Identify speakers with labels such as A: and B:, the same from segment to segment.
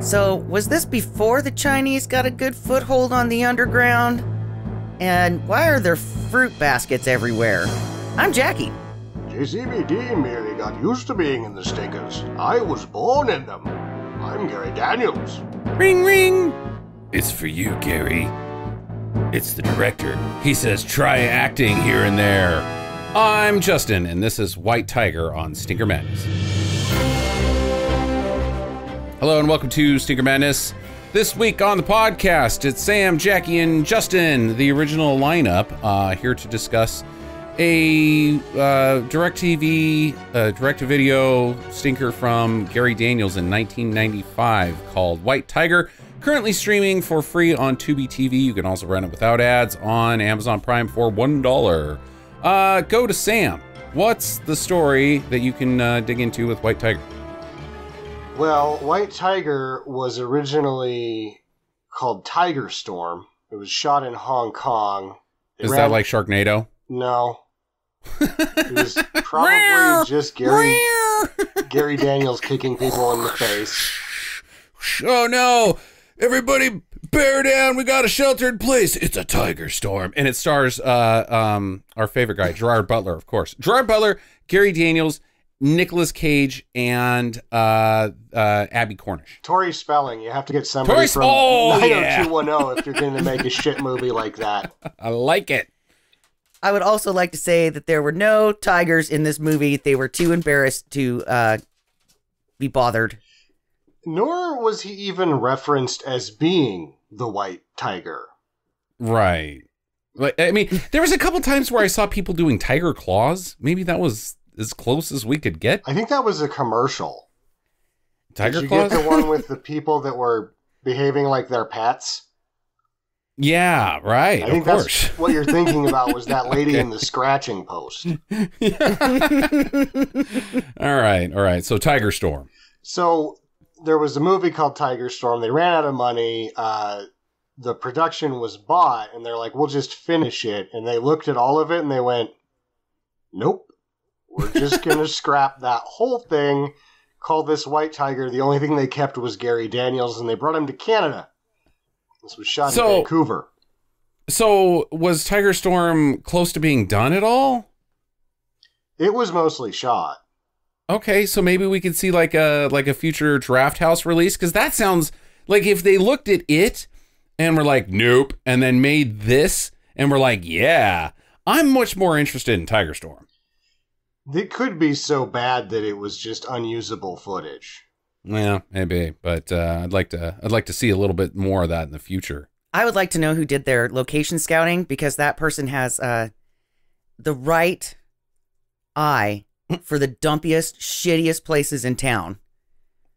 A: So, was this before the Chinese got a good foothold on the underground? And why are there fruit baskets everywhere? I'm Jackie.
B: JCVD merely got used to being in the stickers. I was born in them. I'm Gary Daniels.
C: Ring ring! It's for you, Gary. It's the director. He says try acting here and there. I'm Justin, and this is White Tiger on Stinker Madness. Hello, and welcome to Stinker Madness. This week on the podcast, it's Sam, Jackie, and Justin, the original lineup, uh, here to discuss a uh, DirecTV, uh, direct-to-video stinker from Gary Daniels in 1995 called White Tiger. Currently streaming for free on Tubi TV. You can also rent it without ads on Amazon Prime for one dollar. Uh, go to Sam. What's the story that you can uh, dig into with White Tiger?
B: Well, White Tiger was originally called Tiger Storm. It was shot in Hong Kong. It
C: Is
B: ran-
C: that like Sharknado?
B: No. It was probably just Gary Gary Daniels kicking people in the face.
C: oh no! Everybody bear down! We got a sheltered place. It's a tiger storm, and it stars uh, um, our favorite guy, Gerard Butler, of course. Gerard Butler, Gary Daniels, Nicolas Cage, and uh, uh, Abbie Cornish.
B: Tori Spelling, you have to get somebody
C: Tori
B: from
C: Sp- oh, yeah.
B: 90210 if you're going to make a shit movie like that.
C: I like it.
A: I would also like to say that there were no tigers in this movie. They were too embarrassed to uh, be bothered.
B: Nor was he even referenced as being the White Tiger.
C: Right. Like I mean, there was a couple times where I saw people doing tiger claws. Maybe that was as close as we could get.
B: I think that was a commercial.
C: Tiger
B: Did you
C: claws.
B: get the one with the people that were behaving like their pets?
C: yeah, right.
B: I think
C: of course.
B: that's what you're thinking about was that lady in the scratching post.
C: all right, all right. So Tiger Storm.
B: So there was a movie called Tiger Storm. They ran out of money. Uh, the production was bought, and they're like, "We'll just finish it." And they looked at all of it, and they went, "Nope, we're just gonna scrap that whole thing." Call this White Tiger. The only thing they kept was Gary Daniels, and they brought him to Canada. This was shot
C: So-
B: in Vancouver.
C: So was Tiger Storm close to being done at all?
B: It was mostly shot.
C: Okay, so maybe we could see like a like a future Draft House release because that sounds like if they looked at it and were like, nope, and then made this and we're like, yeah, I'm much more interested in Tiger Storm.
B: It could be so bad that it was just unusable footage.
C: Yeah, maybe, but uh, I'd like to I'd like to see a little bit more of that in the future.
A: I would like to know who did their location scouting because that person has uh, the right eye for the dumpiest, shittiest places in town.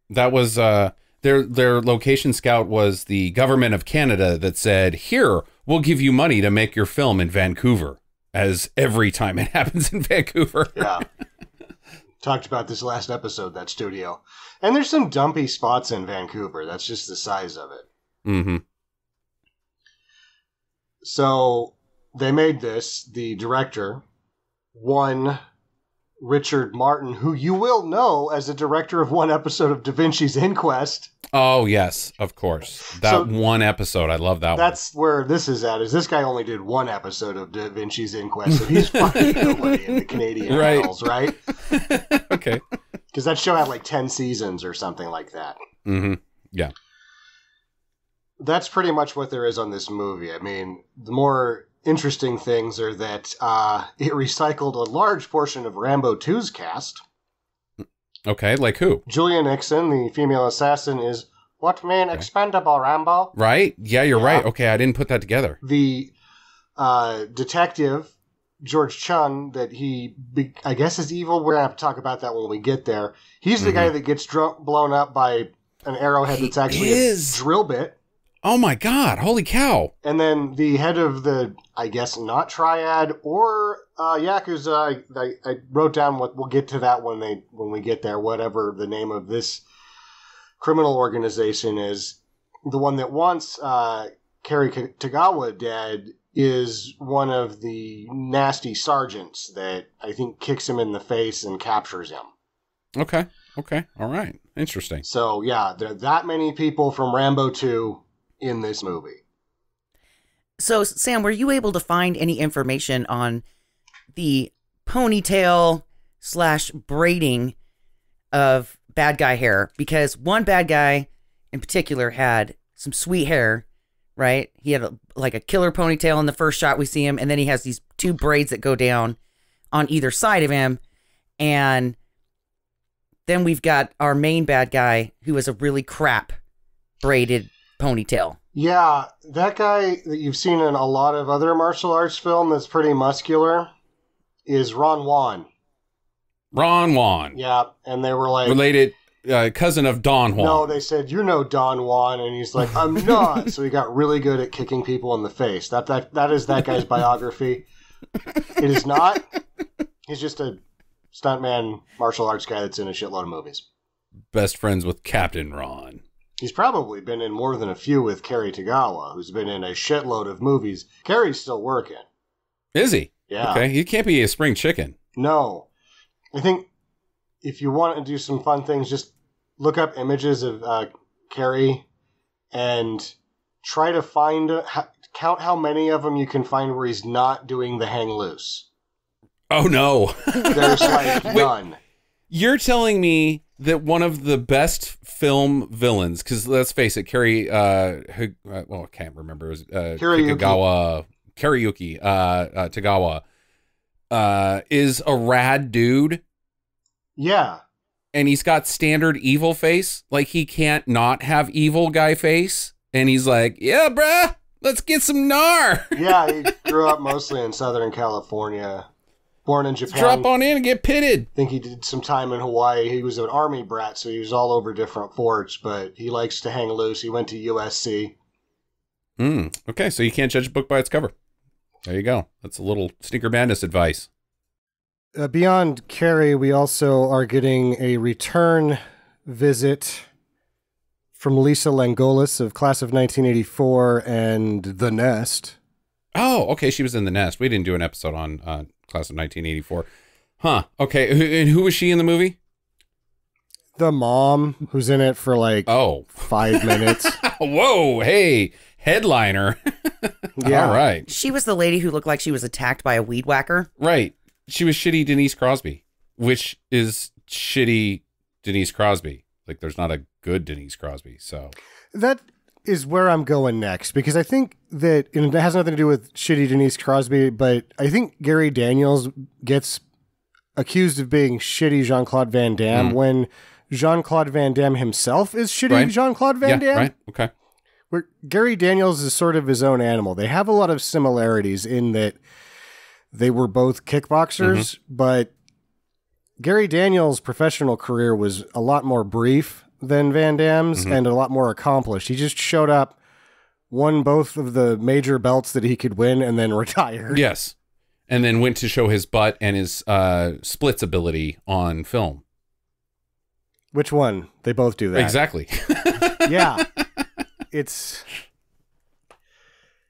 C: That was uh, their their location scout was the government of Canada that said, "Here, we'll give you money to make your film in Vancouver." As every time it happens in Vancouver.
B: Yeah. Talked about this last episode, that studio. And there's some dumpy spots in Vancouver. That's just the size of it.
C: hmm
B: So they made this. The director, one Richard Martin, who you will know as the director of one episode of Da Vinci's Inquest.
C: Oh yes, of course. That
B: So-
C: one episode, I love that
B: That's where this is at. Is this guy only did one episode of Da Vinci's Inquest, so he's fucking nobody in the Canadian
C: Right.
B: annals, right?
C: okay.
B: Because that show had like ten seasons or something like that.
C: hmm Yeah.
B: that's pretty much what there is on this movie. I mean, the more interesting things are that uh, it recycled a large portion of Rambo 2's cast.
C: Okay, like who?
B: Julia Nickson, the female assassin, is what man expendable, Rambo?
C: Right? Yeah, you're
B: Yeah.
C: right. Okay, I didn't put that together.
B: The uh, detective, George Cheung, that he, be- I guess, is evil. We're going to have to talk about that when we get there. He's the
C: Mhm.
B: guy that gets drunk, blown up by an arrowhead
C: He
B: that's actually
C: is.
B: a drill bit.
C: Oh my god! Holy cow!
B: And then the head of the, I guess, not triad or uh, yakuza. I, I, I wrote down what we'll get to that when they when we get there. Whatever the name of this criminal organization is, the one that wants uh, Cary Tagawa dead is one of the nasty sergeants that I think kicks him in the face and captures him.
C: Okay. Okay. All right. Interesting.
B: So yeah, there are that many people from Rambo 2 in this movie.
A: So, Sam, were you able to find any information on the ponytail slash braiding of bad guy hair? Because one bad guy in particular had some sweet hair, right? He had a, like a killer ponytail in the first shot we see him, and then he has these two braids that go down on either side of him. And then we've got our main bad guy who has a really crap braided ponytail.
B: Yeah, that guy that you've seen in a lot of other martial arts film that's pretty muscular is Ron Juan.
C: Ron Juan,
B: Yeah, and they were like,
C: related uh, cousin of Don Juan.
B: no, they said you know Don Juan, and he's like, I'm not. so he got really good at kicking people in the face. That that that is that guy's biography. It is not. He's just a stuntman martial arts guy that's in a shitload of movies.
C: Best friends with Captain Ron.
B: He's probably been in more than a few with Cary Tagawa, who's been in a shitload of movies. Cary's still working.
C: Is he?
B: Yeah.
C: Okay. He can't be a spring chicken.
B: No. I think if you want to do some fun things, just look up images of uh, Cary and try to find, ha- count how many of them you can find where he's not doing the hang loose.
C: Oh no.
B: There's like none.
C: You're telling me that one of the best film villains, because let's face it, Cary, uh, uh, well, I can't remember, was, uh. Kikagawa, Karyuki, uh, uh, Tagawa, uh, is a rad dude,
B: Yeah.
C: and he's got standard evil face. Like he can't not have evil guy face, and he's like, yeah, bruh, let's get some gnar.
B: Yeah, he grew up mostly in Southern California. Born in Japan.
C: Drop on in and get pitted.
B: I think he did some time in Hawaii. He was an army brat, so he was all over different forts, but he likes to hang loose. He went to USC.
C: Hmm. Okay, so you can't judge a book by its cover. There you go. That's a little Stinker Madness advice.
B: Uh, beyond Cary, we also are getting a return visit from Lisa Langlois of class of 1984 and The Nest.
C: Oh, okay. She was in the nest. We didn't do an episode on uh, class of 1984. Huh. Okay. Who- And who was she in the movie?
B: The mom, who's in it for like
C: oh
B: five minutes.
C: Whoa. Hey, headliner.
B: Yeah.
C: All right.
A: She was the lady who looked like she was attacked by a weed whacker.
C: Right. She was shitty Denise Crosby, which is shitty Denise Crosby. Like, there's not a good Denise Crosby. So,
B: That is where I'm going next because I think that and it has nothing to do with shitty Denise Crosby, but I think Gary Daniels gets accused of being shitty Jean Claude Van Damme
C: Mm.
B: when Jean Claude Van Damme himself is shitty
C: Right.
B: Jean Claude Van
C: yeah,
B: Damme.
C: right. Okay.
B: Where Gary Daniels is sort of his own animal. They have a lot of similarities in that they were both kickboxers,
C: Mm-hmm.
B: but Gary Daniels' professional career was a lot more brief than Van Damme's
C: Mhm.
B: and a lot more accomplished. He just showed up, won both of the major belts that he could win, and then retired.
C: Yes. And then went to show his butt and his uh, splits ability on film.
B: Which one? They both do that.
C: Exactly.
B: Yeah. it's.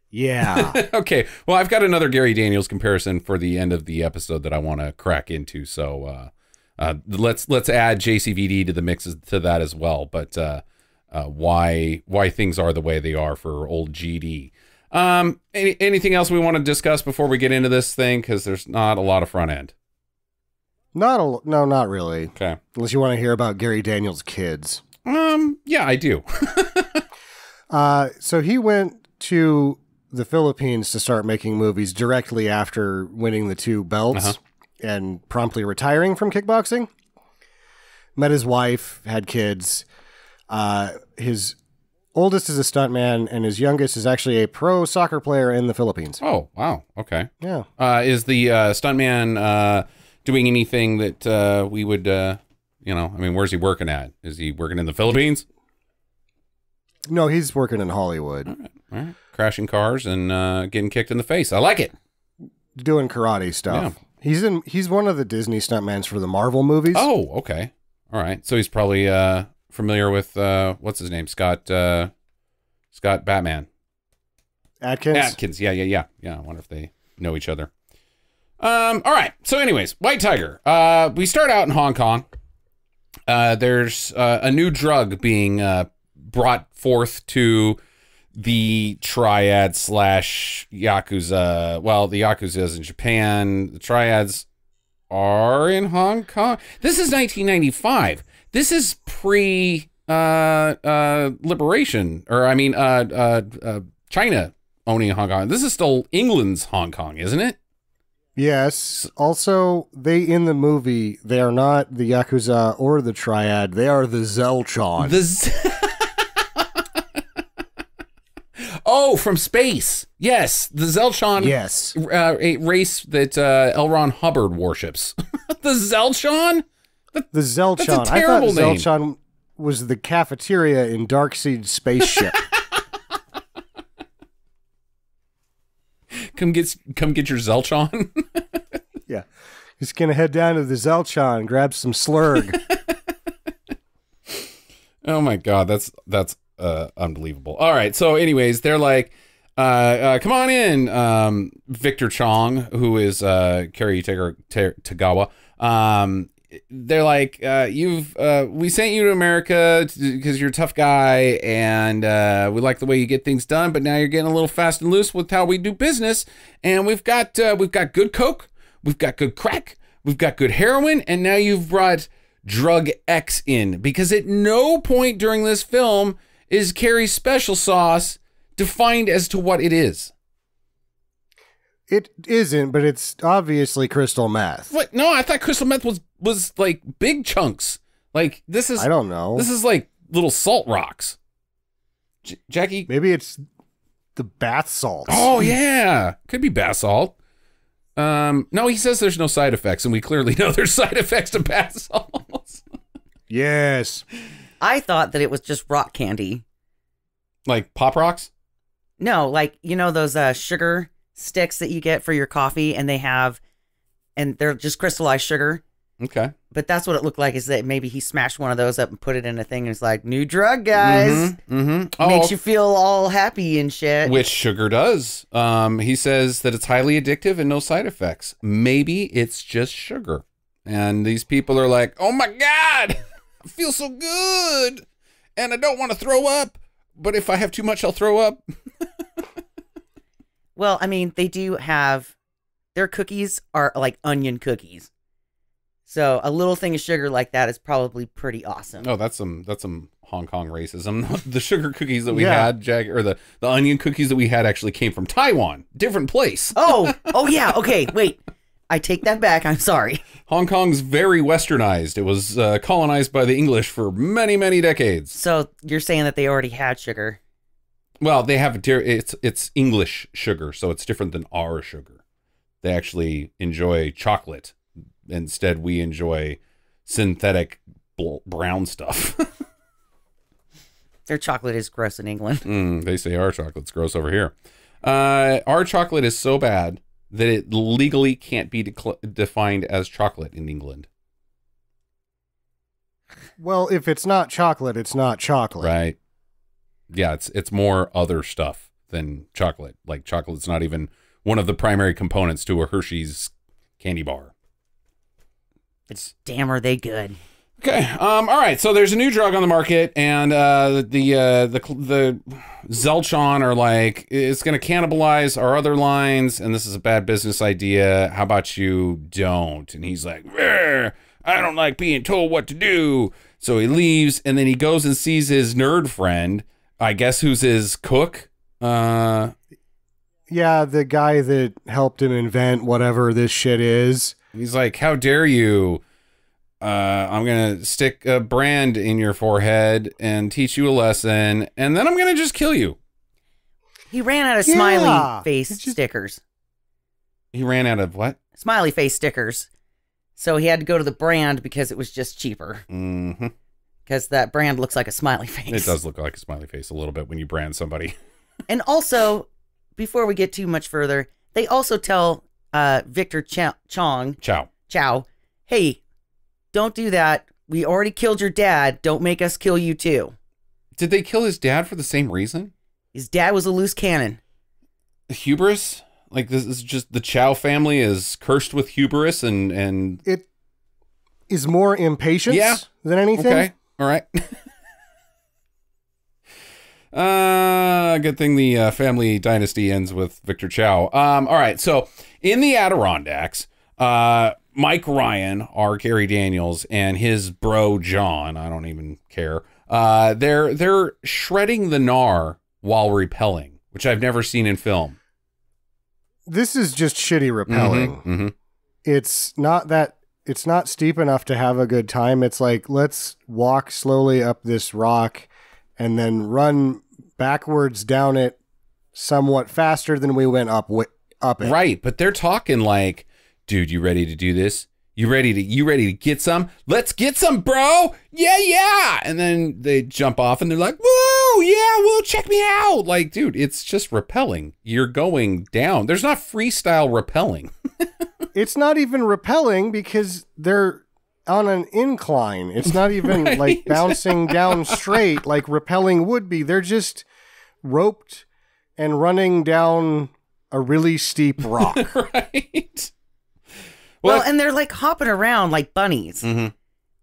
B: Yeah.
C: okay. Well, I've got another Gary Daniels comparison for the end of the episode that I want to crack into. So uh, uh, let's let's add JCVD to the mix to that as well. But uh, uh, why why things are the way they are for old GD. Um, any, anything else we want to discuss before we get into this thing? Because there's not a lot of front end.
B: not a, no, not really.
C: Okay.
B: Unless you want to hear about Gary Daniels' kids.
C: Um. Yeah, I do.
B: Uh, so he went to the Philippines to start making movies directly after winning the two belts
C: Uh-huh.
B: And promptly retiring from kickboxing. Met his wife, had kids. Uh, his oldest is a stuntman, and his youngest is actually a pro soccer player in the Philippines.
C: oh wow. Okay.
B: Yeah.
C: Uh, is the uh, stuntman uh, doing anything that uh, we would, uh, you know, I mean, where's he working at? Is he working in the Philippines?
B: No, he's working in Hollywood,
C: All right. Crashing cars and uh, getting kicked in the face. I like it.
B: doing karate stuff. He's in. He's one of the Disney stuntmans for the Marvel movies.
C: Oh, okay. All right. So he's probably uh, familiar with uh, what's his name? Scott. Uh, Scott Batman.
B: Adkins.
C: Adkins. Yeah, yeah, yeah, yeah. I wonder if they know each other. Um. All right. So, anyways, White Tiger. Uh, we start out in Hong Kong. uh, there's uh, a new drug being uh, brought forth to the triad slash yakuza. Well, the yakuza is in Japan. The triads are in Hong Kong. This is 1995. This is pre uh, uh, liberation, or I mean, uh, uh, uh, China owning Hong Kong. This is still England's Hong Kong, isn't it?
B: Yes. Also, they in the movie, they are not the Yakuza or the Triad. They are the Zelchong.
C: The Z- oh, from space. Yes, the Zelchong.
B: yes.
C: uh, a race that uh, L. Ron Hubbard worships. the Zelchong.
B: The Zelchong. I
C: terrible
B: thought
C: name.
B: Zelchong was the cafeteria in Darkseid spaceship.
C: Come get come get your Zelchong.
B: yeah. He's going to head down to the Zelchong, grab some slurg.
C: oh my god, that's that's uh, unbelievable. All right, so anyways, they're like. Uh, uh, come on in, um, Victor Chong, who is uh, Cary Tagawa. Um, they're like, uh, you've uh, we sent you to America because you're a tough guy, and uh, we like the way you get things done. But now you're getting a little fast and loose with how we do business, and we've got uh, we've got good coke, we've got good crack, we've got good heroin, and now you've brought drug X in because at no point during this film is Cary's special sauce defined as to what it is.
B: it isn't, but it's obviously crystal meth.
C: What? No, I thought crystal meth was was like big chunks. Like this is
B: I don't know.
C: this is like little salt rocks. J- Jackie.
B: Maybe it's the bath salt.
C: Oh yeah, could be bath salt. Um, no, he says there's no side effects, and we clearly know there's side effects to bath salts.
B: Yes.
A: I thought that it was just rock candy.
C: like pop rocks.
A: No, like you know those uh, sugar sticks that you get for your coffee, and they have, and they're just crystallized sugar.
C: Okay.
A: But that's what it looked like. Is that maybe he smashed one of those up and put it in a thing, and it's like new drug, guys.
C: Mm-hmm. mm-hmm.
A: Makes you feel all happy and shit.
C: Which sugar does. Um, he says that it's highly addictive and no side effects. Maybe it's just sugar. And these people are like, oh my God, I feel so good. And I don't want to throw up. But if I have too much, I'll throw up.
A: Well, I mean, they do have their cookies are like onion cookies. So a little thing of sugar like that is probably pretty awesome.
C: Oh, that's some that's some Hong Kong racism. the sugar cookies that we
B: Yeah.
C: had, Jack, or the, the onion cookies that we had actually came from Taiwan. Different place.
A: Oh, oh yeah. Okay, wait. I take that back. I'm sorry.
C: Hong Kong's very westernized. It was uh, colonized by the English for many, many decades.
A: So you're saying that they already had sugar?
C: Well, they have a it's it's English sugar, so it's different than our sugar. They actually enjoy chocolate. Instead, we enjoy synthetic brown stuff.
A: Their chocolate is gross in England.
C: Mm, they say our chocolate's gross over here. Uh, our chocolate is so bad that it legally can't be decl- defined as chocolate in England.
B: Well, if it's not chocolate, it's not chocolate.
C: Right. Yeah, it's it's more other stuff than chocolate. Like chocolate's not even one of the primary components to a Hershey's candy bar.
A: It's damn are they good.
C: Okay. Um. All right. So there's a new drug on the market, and uh, the uh, the the Zelchong are like it's going to cannibalize our other lines, and this is a bad business idea. How about you don't? And he's like, I don't like being told what to do. So he leaves, and then he goes and sees his nerd friend. I guess who's his cook. Uh.
B: Yeah, the guy that helped him invent whatever this shit is.
C: He's like, "How dare you? Uh, I'm gonna stick a brand in your forehead and teach you a lesson, and then I'm gonna just kill you."
A: He ran out of
B: Yeah,
A: smiley face
B: just-
A: stickers.
C: He ran out of what?
A: Smiley face stickers. So he had to go to the brand because it was just cheaper.
C: hmm
A: Because that brand looks like a smiley face.
C: It does look like a smiley face a little bit when you brand somebody.
A: And also, before we get too much further, they also tell uh, Victor Ch- Chong
C: Ciao.
A: Chow, hey, don't do that. We already killed your dad. Don't make us kill you too.
C: Did they kill his dad for the same reason?
A: His dad was a loose cannon.
C: Hubris? Like this is just the Chow family is cursed with hubris and and
B: It is more impatience
C: Yeah.
B: than anything.
C: Okay. All right. uh, good thing the uh, family dynasty ends with Victor Chow. Um, all right. So in the Adirondacks, uh, Mike Ryan, our Gary Daniels, and his bro John, I don't even care. Uh, they're they're shredding the gnar while repelling, which I've never seen in film.
B: This is just shitty repelling.
C: Mhm, mhm.
B: It's not that it's not steep enough to have a good time. It's like let's walk slowly up this rock and then run backwards down it somewhat faster than we went up up it.
C: Right, but they're talking like, dude, you ready to do this? You ready to you ready to get some? Let's get some, bro. Yeah, yeah. And then they jump off and they're like, "Woo, yeah, woo, check me out." Like, dude, it's just repelling. You're going down. There's not freestyle repelling.
B: It's not even repelling because they're on an incline. It's not even
C: Right.
B: like bouncing down straight like repelling would be. They're just roped and running down a really steep rock.
C: right?
A: Well,
C: Well,
A: and they're like hopping around like bunnies.
C: Mhm.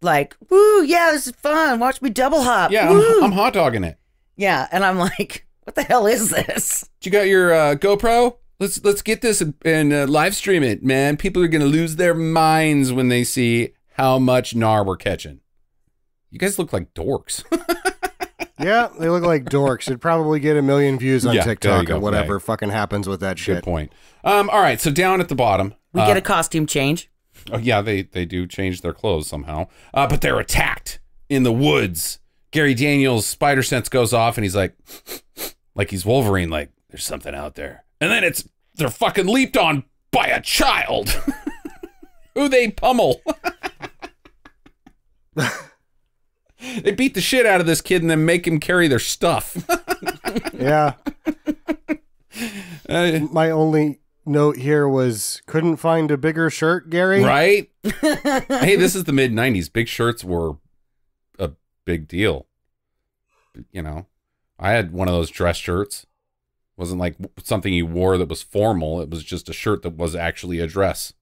A: Like, woo, yeah, this is fun. Watch me double hop.
C: yeah. I'm, I'm hot dogging it.
A: yeah. And I'm like, what the hell is this?
C: You got your uh, GoPro? Let's let's get this and, and uh, live stream it, man. People are gonna lose their minds when they see how much gnar we're catching. You guys look like dorks.
B: yeah, they look like dorks. It'd probably get a million views on
C: Yeah,
B: TikTok or whatever
C: Right.
B: fucking happens with that shit.
C: Good point. Um, all right, so down at the bottom,
A: We
C: uh,
A: get a costume change.
C: oh yeah, they they do change their clothes somehow, uh, but they're attacked in the woods. Gary Daniels' spider sense goes off, and he's like, like he's Wolverine, like there's something out there, and then it's they're fucking leaped on by a child, who they pummel. they beat the shit out of this kid and then make him carry their stuff.
B: Yeah.
C: Uh,
B: My only note here was couldn't find a bigger shirt, Gary.
C: right? hey, this is the mid 90s. Big shirts were a big deal. You know, I had one of those dress shirts. It wasn't like something you wore that was formal. It was just a shirt that was actually a dress.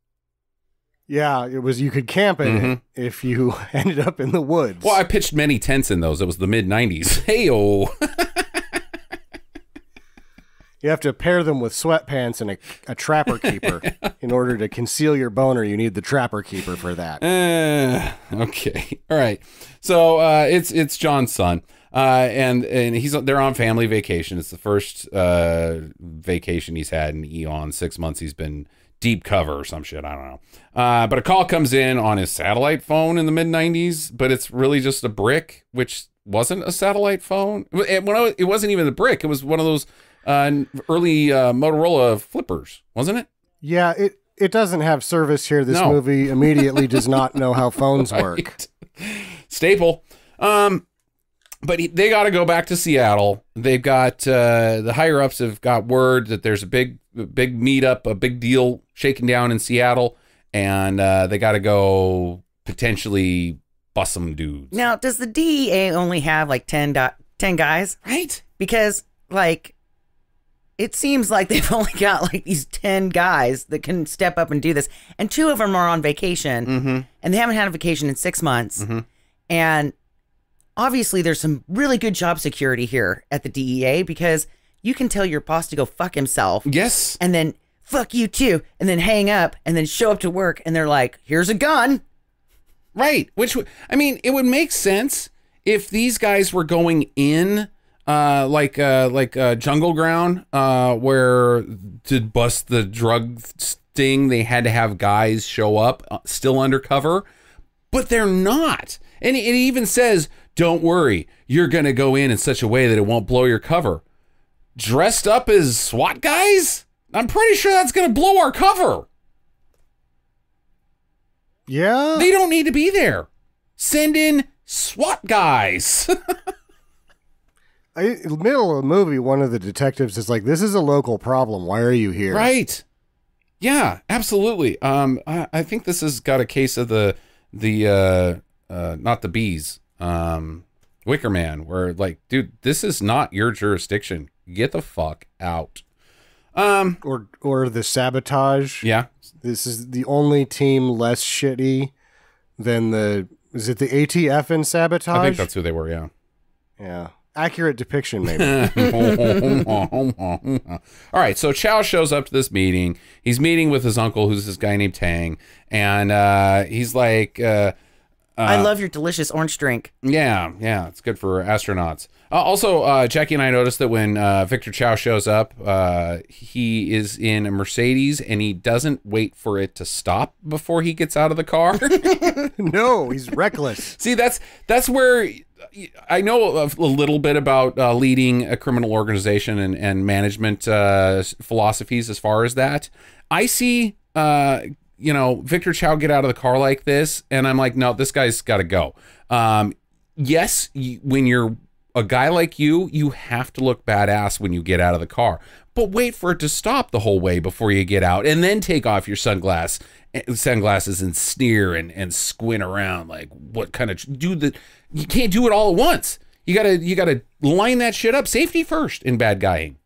B: Yeah, it was you could camp in it
C: Mhm.
B: if you ended up in the woods.
C: Well, I pitched many tents in those. It was the mid 90s. Hey, oh.
B: You have to pair them with sweatpants and a, a trapper keeper. In order to conceal your boner, you need the trapper keeper for that.
C: Uh, okay. All right. So uh, it's it's John's son, uh, and and he's they're on family vacation. It's the first uh, vacation he's had in eon. Six months he's been deep cover or some shit. I don't know. Uh, but a call comes in on his satellite phone in the mid '90s, but it's really just a brick, which wasn't a satellite phone. It, when I, it wasn't even a brick. It was one of those uh, early uh, Motorola flippers, wasn't it?
B: Yeah, it it doesn't have service here. This
C: No.
B: movie immediately does not know how phones work.
C: Staple. Um, but he, they got to go back to Seattle. They've got uh, the higher ups have got word that there's a big, big meetup, a big deal shaking down in Seattle, and uh, they got to go potentially bust some dudes.
A: Now, does the DEA only have like 10, do- 10 guys?
C: Right?
A: Because, like, it seems like they've only got like these 10 guys that can step up and do this. And two of them are on vacation,
C: Mm-hmm.
A: and they haven't had a vacation in six months.
C: Mhm.
A: And obviously, there's some really good job security here at the DEA because you can tell your boss to go fuck himself
C: Yes.
A: and then fuck you too, and then hang up and then show up to work, and they're like, here's a gun.
C: Right. Which I mean, it would make sense if these guys were going in uh like uh like uh jungle ground uh where to bust the drug sting they had to have guys show up uh, still undercover but they're not and it even says don't worry you're going to go in in such a way that it won't blow your cover dressed up as SWAT guys I'm pretty sure that's going to blow our cover
B: Yeah.
C: They don't need to be there. Send in SWAT guys.
B: I, in the middle of the movie, one of the detectives is like, "This is a local problem. Why are you here?"
C: right. Yeah, absolutely. Um, I, I think this has got a case of the the uh, uh, not the bees. Um, Wicker Man, where like, dude, this is not your jurisdiction. Get the fuck out. Um,
B: Or or the sabotage.
C: yeah,
B: This is the only team less shitty than the is it the ATF in sabotage?
C: I think that's who they were. Yeah.
B: yeah. Accurate depiction, maybe.
C: All right, so Chow shows up to this meeting. He's meeting with his uncle, who's this guy named Tang, and uh, he's like, uh,
A: I love your delicious orange drink.
C: Yeah, yeah, it's good for astronauts. Uh, also, uh, Jackie and I noticed that when uh, Victor Chow shows up, uh, he is in a Mercedes and he doesn't wait for it to stop before he gets out of the car.
B: no, he's reckless.
C: See, that's that's where I know a a little bit about uh, leading a criminal organization and, and management uh, philosophies as far as that. I see, uh, you know, Victor Chow get out of the car like this, and I'm like, no, this guy's got to go. Um, yes, when you're a guy like you, you have to look badass when you get out of the car. But wait for it to stop the whole way before you get out, and then take off your sunglass sunglasses and sneer and, and squint around like what kind of do the you can't do it all at once. You gotta you gotta line that shit up. Safety first in bad guying.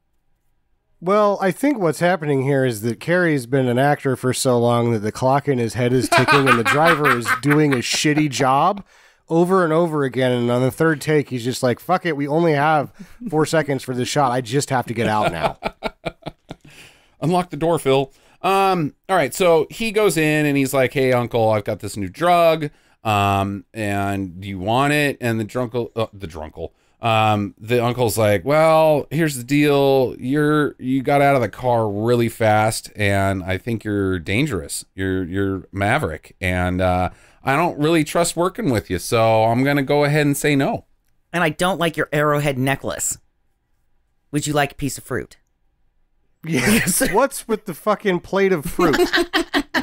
B: Well, I think what's happening here is that Cary's been an actor for so long that the clock in his head is ticking and the driver is doing a shitty job over and over again. And on the third take, he's just like, fuck it, we only have four seconds for this shot. I just have to get out now.
C: Unlock the door, Phil. Um, all right, so he goes in and he's like, Hey uncle, I've got this new drug. Um, and do you want it? And the drunkle uh, the drunkle. Um, the uncle's like, Well, here's the deal. You're you got out of the car really fast, and I think you're dangerous. You're you're maverick, and uh I don't really trust working with you, so I'm gonna go ahead and say no.
A: And I don't like your arrowhead necklace. Would you like a piece of fruit?
B: Yes. What's with the fucking plate of fruit?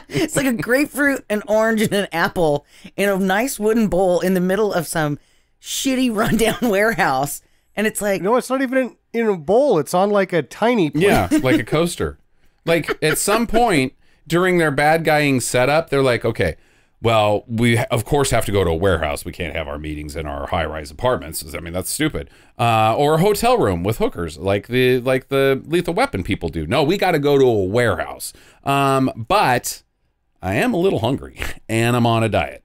A: It's like a grapefruit, an orange, and an apple in a nice wooden bowl in the middle of some shitty rundown warehouse. And it's like,
B: No, it's not even in, in a bowl. It's on like a tiny plate.
C: Yeah, like a coaster. Like at some point during their bad guying setup, they're like, okay, well, we of course have to go to a warehouse. We can't have our meetings in our high-rise apartments. I mean, that's stupid. Uh, or a hotel room with hookers, like the like the Lethal Weapon people do. No, we got to go to a warehouse. Um, but I am a little hungry, and I'm on a diet.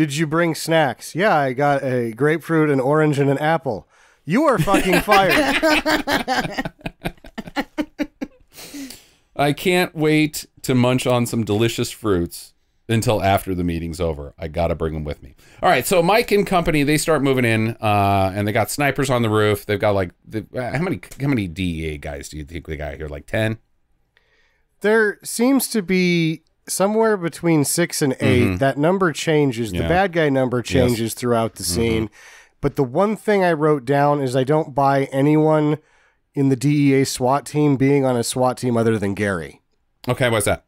B: Did you bring snacks? Yeah, I got a grapefruit, an orange, and an apple. You are fucking fired.
C: I can't wait to munch on some delicious fruits until after the meeting's over. I gotta bring them with me. All right, so Mike and company they start moving in, uh, and they got snipers on the roof. They've got like the, uh, how many how many DEA guys do you think they got here? Like ten?
B: there seems to be somewhere between six and 8 That number changes. The
C: Mm-hmm.
B: Bad guy number changes throughout the scene. But the one thing I wrote down is I don't buy anyone in the DEA SWAT team being on a SWAT team other than Gary.
C: Okay, what's that?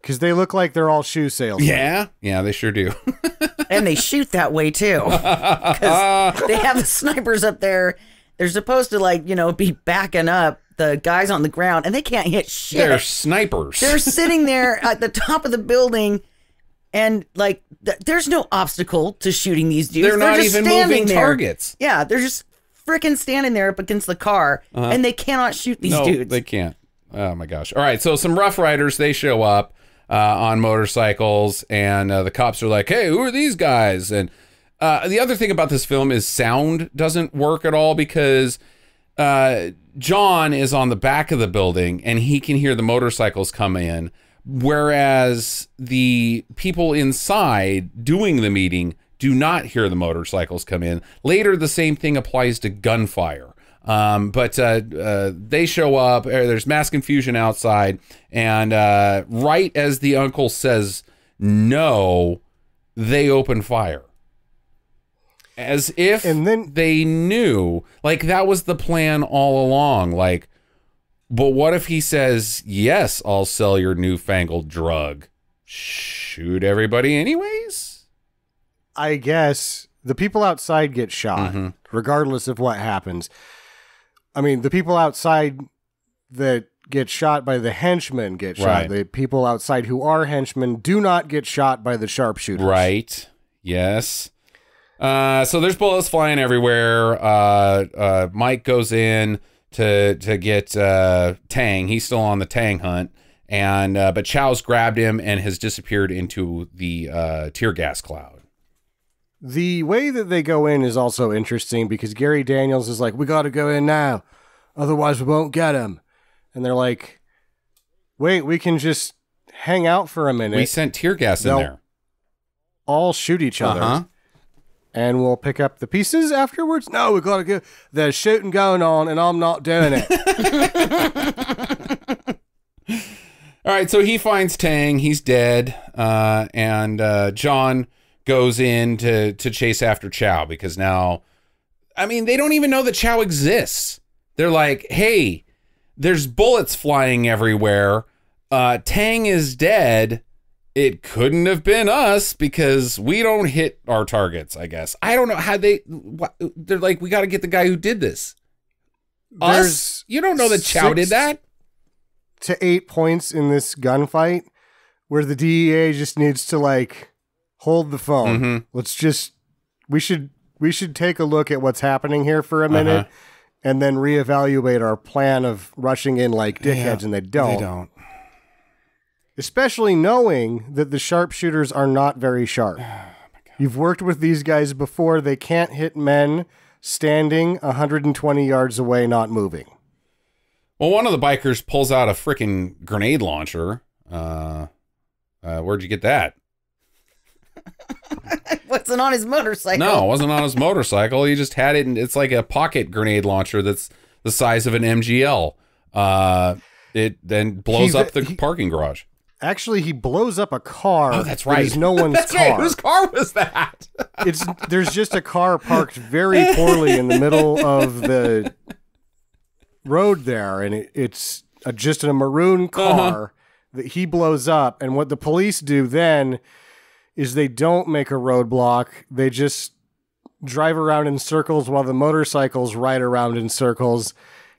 B: Because they look like they're all shoe salesmen.
C: Yeah, yeah, they sure do.
A: and they shoot that way too. Because they have the snipers up there. They're supposed to, like, you know, be backing up the guys on the ground, and they can't hit shit.
C: They're snipers.
A: They're sitting there at the top of the building, and like, th- there's no obstacle to shooting these dudes.
C: They're not
A: just
C: even moving
A: there.
C: targets.
A: Yeah, they're just freaking standing there up against the car, and they cannot shoot these
C: no,
A: dudes.
C: they can't. Oh my gosh! All right, so some Rough Riders they show up uh, on motorcycles, and uh, the cops are like, "Hey, who are these guys?" And uh, the other thing about this film is sound doesn't work at all because uh, John is on the back of the building and he can hear the motorcycles come in, whereas the people inside doing the meeting do not hear the motorcycles come in. Later, the same thing applies to gunfire. Um, but uh, uh, they show up. uh, There's mass confusion outside, and uh, right as the uncle says no, they open fire as if
B: And then-
C: they knew like that was the plan all along like but what if he says yes i'll sell your newfangled drug shoot everybody anyways
B: I guess the people outside get shot,
C: Mm-hmm.
B: regardless of what happens. I mean, the people outside that get shot by the henchmen get shot.
C: Right.
B: The people outside who are henchmen do not get shot by the sharpshooters.
C: right yes uh, so there's bullets flying everywhere uh, uh, mike goes in to to get uh, tang he's still on the tang hunt and uh, but Chow's grabbed him and has disappeared into the uh, tear gas cloud.
B: The way that they go in is also interesting because Gary Daniels is like, "We got to go in now, otherwise we won't get him." And they're like, "Wait, we can just hang out for a minute.
C: We sent tear gas in
B: They'll
C: there.
B: all shoot each other,
C: Uh-huh.
B: And we'll pick up the pieces afterwards." No, we got to go. There's shooting going on, and I'm not doing it.
C: All right, so he finds Tang. He's dead, uh, and uh, John goes in to to chase after Chow because now, I mean, they don't even know that Chow exists. They're like, "Hey, there's bullets flying everywhere. Uh, Tang is dead. It couldn't have been us because we don't hit our targets. I guess I don't know how they. They're like, we got to get the guy who did this. Us?
B: There's
C: You don't know that Chow did that."
B: to eight points in this gunfight where the DEA just needs to like hold the phone.
C: Mhm.
B: Let's just we should we should take a look at what's happening here for a minute
C: Uh-huh.
B: and then reevaluate our plan of rushing in like dickheads and they don't.
C: They don't.
B: Especially knowing that the sharpshooters are not very sharp. You've worked with these guys before, they can't hit men standing 120 yards away not moving.
C: Well, one of the bikers pulls out a freaking grenade launcher. Uh, uh, where'd you get that?
A: Wasn't on his motorcycle.
C: No, it wasn't on his motorcycle. He just had it, and it's like a pocket grenade launcher that's the size of an MGL. Uh, it then blows
B: He's-
C: up the
B: he-
C: parking garage.
B: Actually, he blows up a car.
C: Oh, that's right.
B: is no one's
C: That's
B: car.
C: right. Whose car was that?
B: it's there's just a car parked very poorly in the middle of the road there, and it, it's a, just a maroon uh-huh. car that he blows up. And what the police do then is they don't make a roadblock; they just drive around in circles while the motorcycles ride around in circles,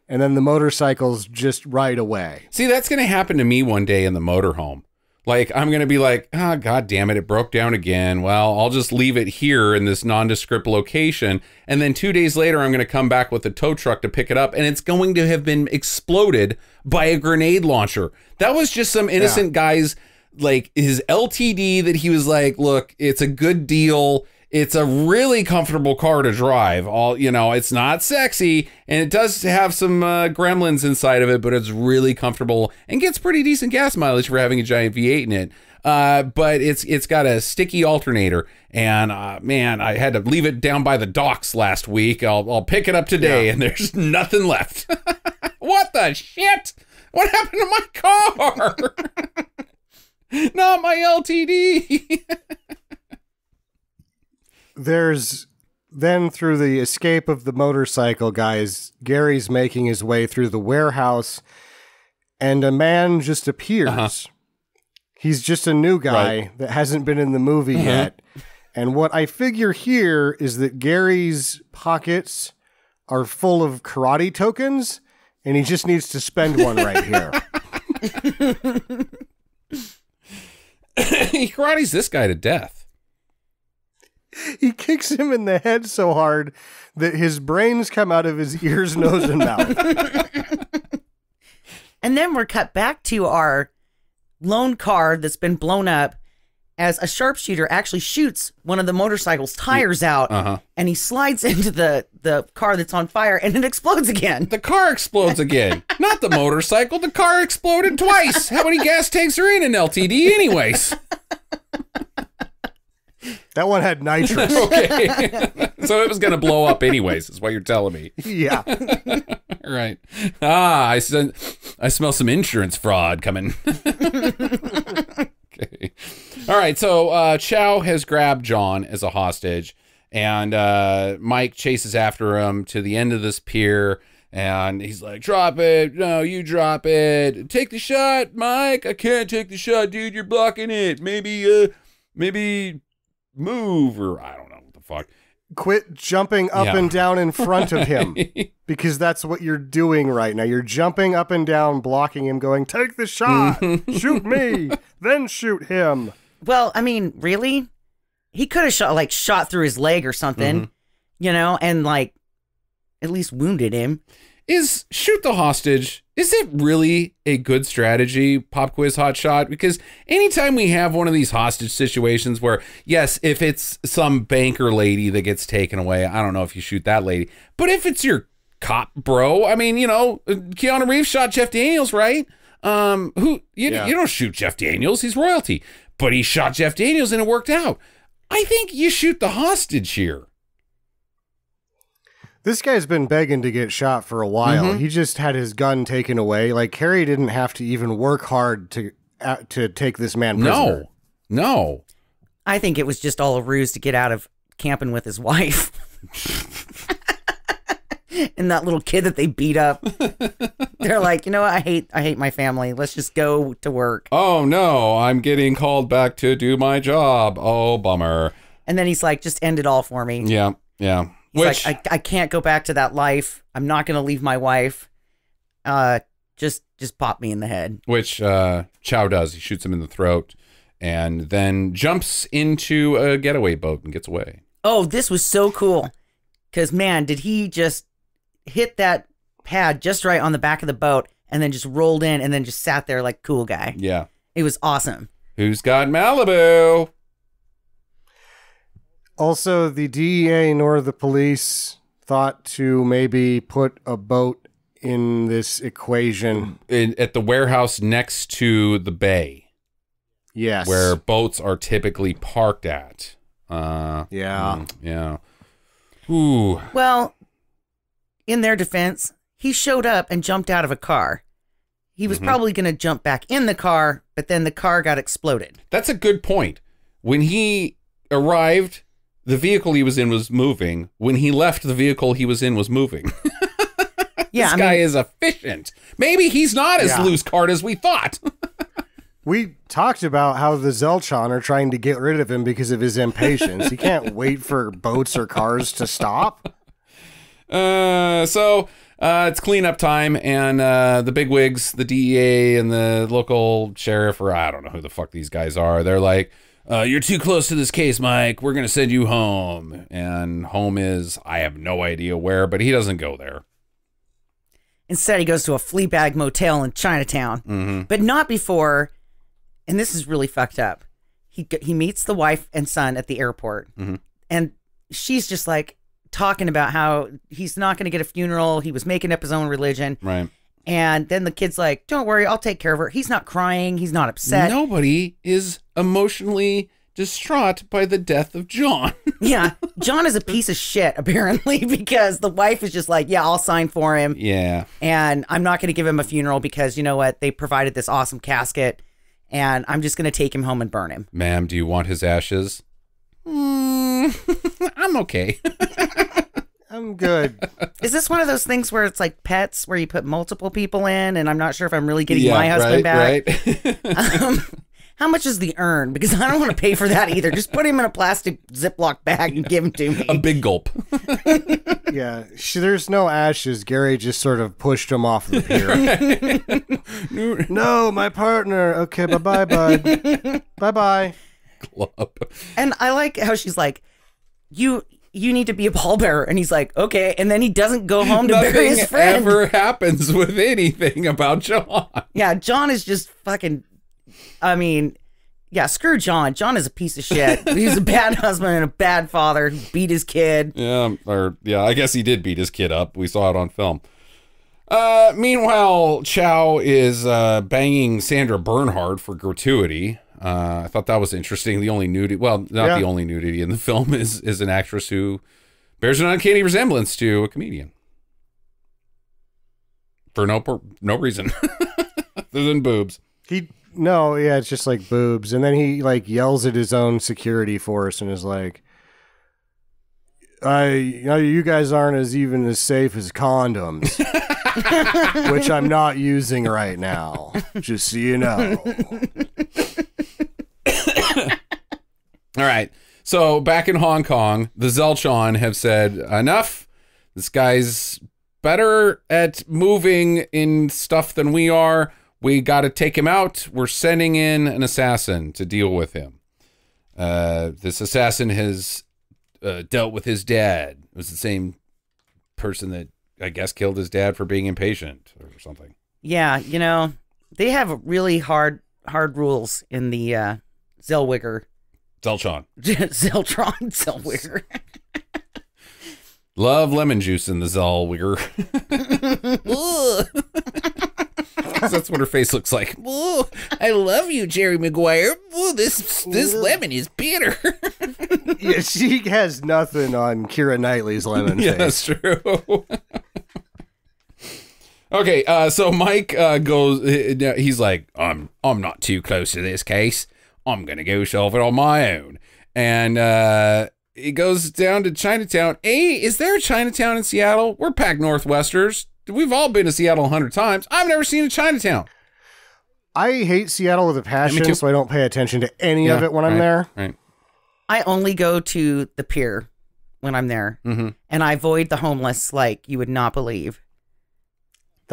B: and then the motorcycles just ride away.
C: See, that's going to happen to me one day in the motorhome. Like, I'm going to be like, ah, god damn it, it broke down again. Well, I'll just leave it here in this nondescript location. And then two days later, I'm going to come back with a tow truck to pick it up, and it's going to have been exploded by a grenade launcher. That was just some innocent guy's, like, his LTD that he was like, look, it's a good deal. It's a really comfortable car to drive. All you know, it's not sexy, and it does have some uh, gremlins inside of it, but it's really comfortable and gets pretty decent gas mileage for having a giant V8 in it. Uh, but it's it's got a sticky alternator, and uh, man, I had to leave it down by the docks last week. I'll I'll pick it up today, and there's nothing left. what the shit? What happened to my car? Not my LTD.
B: there's then through the escape of the motorcycle guys, Gary's making his way through the warehouse, and a man just appears.
C: Uh-huh.
B: He's just a new guy
C: Right.
B: that hasn't been in the movie
C: Mhm.
B: yet. And what I figure here is that Gary's pockets are full of karate tokens, and he just needs to spend one right here.
C: he karate's this guy to death.
B: He kicks him in the head so hard that his brains come out of his ears, nose, and mouth.
A: And then we're cut back to our lone car that's been blown up as a sharpshooter actually shoots one of the motorcycle's tires out
C: Uh-huh.
A: and he slides into the, the car that's on fire and it explodes again.
C: The car explodes again. Not the motorcycle. The car exploded twice. How many gas tanks are in an LTD, anyways?
B: That one had nitrous.
C: Okay. so it was going to blow up, anyways, is what you're telling me.
B: yeah.
C: Right. Ah, I, sen- I smell some insurance fraud coming. okay. All right. So uh, Chow has grabbed John as a hostage, and uh, Mike chases after him to the end of this pier. And he's like, drop it. No, you drop it. Take the shot, Mike. I can't take the shot, dude. You're blocking it. Maybe, uh, maybe move or I don't know what the fuck.
B: Quit jumping up
C: Yeah.
B: and down in front of him because that's what you're doing right now. You're jumping up and down, blocking him, going, Take the shot, shoot me, then shoot him.
A: Well, I mean, really? He could have shot like shot through his leg or something, mm-hmm. you know, and like at least wounded him.
C: Is shoot the hostage. Is it really a good strategy, pop quiz hot shot? Because anytime we have one of these hostage situations where, yes, if it's some banker lady that gets taken away, I don't know if you shoot that lady. But if it's your cop bro, I mean, you know, Keanu Reeves shot Jeff Daniels, right? Um, who you,
B: Yeah.
C: you don't shoot Jeff Daniels, he's royalty. But he shot Jeff Daniels and it worked out. I think you shoot the hostage here.
B: This guy's been begging to get shot for a while.
C: Mhm.
B: He just had his gun taken away. Like Harry didn't have to even work hard to uh, to take this man prisoner.
C: No. No.
A: I think it was just all a ruse to get out of camping with his wife. and that little kid that they beat up. They're like, you know what? I hate I hate my family. Let's just go to work.
C: Oh no, I'm getting called back to do my job. Oh, bummer.
A: And then he's like, just end it all for me.
C: Yeah, yeah. Which
A: like, I, I can't go back to that life. I'm not gonna leave my wife. Uh just just pop me in the head.
C: which uh Chow does. He shoots him in the throat and then jumps into a getaway boat and gets away.
A: Oh, this was so cool. Cause man, did he just hit that pad just right on the back of the boat and then just rolled in and then just sat there like cool guy.
C: Yeah.
A: It was awesome.
C: Who's got Malibu?
B: Also, the DEA nor the police thought to maybe put a boat in this equation.
C: In, at the warehouse next to the bay
B: Yes.
C: where boats are typically parked at. Uh
B: Yeah.
C: mm, yeah. Ooh.
A: Well, in their defense, he showed up and jumped out of a car. He was
C: Mhm.
A: probably going to jump back in the car, but then the car got exploded.
C: That's a good point. When he arrived, the vehicle he was in was moving. When he left, the vehicle he was in was moving.
A: Yeah,
C: this
A: I
C: guy
A: mean,
C: is efficient. Maybe he's not as
B: Yeah.
C: loose card as we thought.
B: We talked about how the Zelchong are trying to get rid of him because of his impatience. he can't wait for boats or cars to stop.
C: Uh, so uh, it's cleanup time, and uh, the bigwigs, the DEA, and the local sheriff, or I don't know who the fuck these guys are, they're like, uh, "You're too close to this case, Mike. We're gonna send you home." And home is I have no idea where, but he doesn't go there.
A: instead he goes to a flea bag motel in Chinatown,
C: hmm
A: but not before. And this is really fucked up. He he meets the wife and son at the airport,
C: Mhm.
A: and she's just like talking about how he's not going to get a funeral. He was making up his own religion,
C: Right.
A: And then the kid's like, "Don't worry, I'll take care of her." He's not crying. He's not upset.
C: Nobody is emotionally distraught by the death of John.
A: Yeah, John is a piece of shit apparently because the wife is just like, "Yeah, I'll sign for him."
C: yeah.
A: and I'm not going to give him a funeral because you know what? They provided this awesome casket, and I'm just going to take him home and burn him.
C: Ma'am, do you want his ashes? Mm, I'm okay.
B: I'm good.
A: Is this one of those things where it's like pets, where you put multiple people in, and I'm not sure if I'm really getting my husband back?
C: right?
A: Um, how much is the urn? Because I don't want to pay for that either. Just put him in a plastic Ziploc bag and give him to me.
C: a big gulp.
B: Yeah, sh- there's no ashes. Gary just sort of pushed him off the pier. no, my partner. Okay, bye bye, bud. bye bye.
C: Club.
A: And I like how she's like, "You, you need to be a pallbearer," and he's like, "Okay," and then he doesn't go home to bury his friend.
C: ever happens with anything about John.
A: Yeah, John is just fucking. I mean, yeah, screw John. John is a piece of shit. He's a bad husband and a bad father. who Beat his kid.
C: Yeah, or yeah, I guess he did beat his kid up. We saw it on film. Uh, meanwhile, Chow is uh, banging Sandra Bernhard for gratuity. Uh, I thought that was interesting. The only nudity, well, not
B: Yeah.
C: the only nudity in the film is is an actress who bears an uncanny resemblance to a comedian for no no reason other than boobs.
B: He no, yeah, it's just like boobs, and then he like yells at his own security force and is like, "I, you know, you guys aren't as even as safe as condoms, which I'm not using right now. Just so you know."
C: All right. So back in Hong Kong, the Zelchong have said enough. This guy's better at moving in stuff than we are. We got to take him out. We're sending in an assassin to deal with him. Uh, this assassin has uh, dealt with his dad. It was the same person that I guess killed his dad for being impatient or something.
A: Yeah, you know, they have really hard hard rules in the uh
C: Zeltron.
A: Zeltron Zellweger.
C: Love lemon juice in the Zellweger. That's what her face looks like.
A: Ooh, I love you, Jerry Maguire. Ooh, this this lemon is bitter.
B: yeah, she has nothing on Keira Knightley's lemon
C: yeah,
B: face.
C: that's true. okay, uh, so Mike uh, goes. uh, He's like, "I'm I'm not too close to this case. I'm gonna go solve it on my own." And uh, he goes down to Chinatown. Hey, is there a Chinatown in Seattle? We're pack Northwesters. We've all been to Seattle a hundred times. I've never seen a Chinatown.
B: I hate Seattle with a passion,
C: too.
B: so I don't pay attention to any of it when I'm
C: right,
B: there.
C: Right.
A: I only go to the pier when I'm there,
C: Mm-hmm.
A: and I avoid the homeless like you would not believe.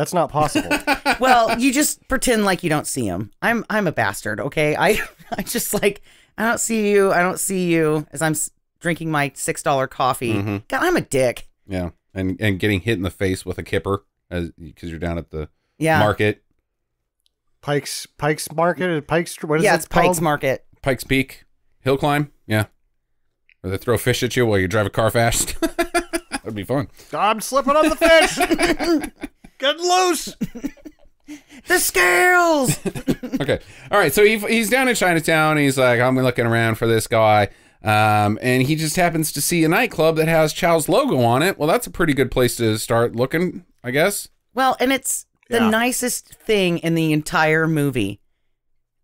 B: That's not possible.
A: Well, you just pretend like you don't see him. I'm I'm a bastard, okay? I I just like I don't see you. I don't see you as I'm drinking my six dollar coffee.
C: Mhm.
A: God, I'm a dick.
C: Yeah, and and getting hit in the face with a kipper as because you're down at the
A: Yeah,
C: market,
B: Pike's Pike's Market, Pike's what is
A: yeah,
B: it
A: it's Pike's? Market.
C: Pikes Peak, hill climb. Yeah, or they throw fish at you while you drive a car fast. That'd be fun.
B: I'm slipping on the fish. Getting loose.
A: The scales.
C: Okay, all right. So he, he's down in Chinatown. And he's like, I'm looking around for this guy, um, and he just happens to see a nightclub that has Chow's logo on it. Well, that's a pretty good place to start looking, I guess.
A: well, and it's the
B: Yeah.
A: nicest thing in the entire movie.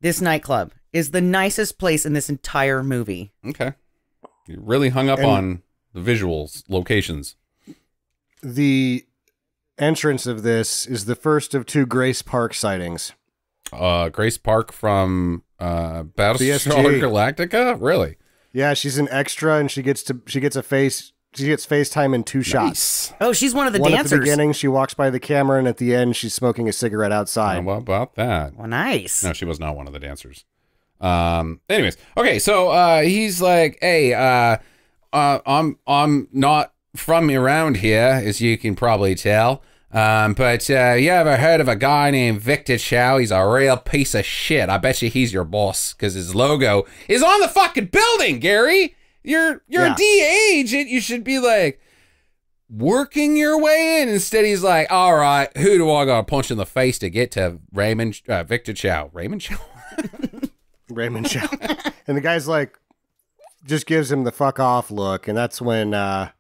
A: This nightclub is the nicest place in this entire movie.
C: Okay, You're really hung up
B: And-
C: on the visuals, locations.
B: The entrance of this is the first of two Grace Park sightings.
C: Uh, Grace Park from uh, Battlestar Galactica. Really?
B: Yeah, she's an extra, and she gets to she gets a face she gets FaceTime in two shots.
C: Nice.
A: Oh, she's one of the
B: One at the beginning, she walks by the camera, and at the end, she's smoking a cigarette
C: How
B: outside.
C: about that?
A: Well, nice.
C: No, she was not one of the dancers. Um. Anyways, okay. So uh, he's like, "Hey, uh, uh, I'm I'm not from around here, as you can probably tell. Um, but uh, you ever heard of a guy named Victor Chow? He's a real piece of shit. I bet you he's your boss because his logo is on the fucking building, Gary. You're you're
B: Yeah.
C: a DA agent. You should be like." Working your way in. Instead, he's like, "All right, who do I got to punch in the face to get to Raymond uh, Victor Chow? Raymond Chow?
B: Raymond Chow. and the guy's like, just gives him the fuck off look, and that's when uh,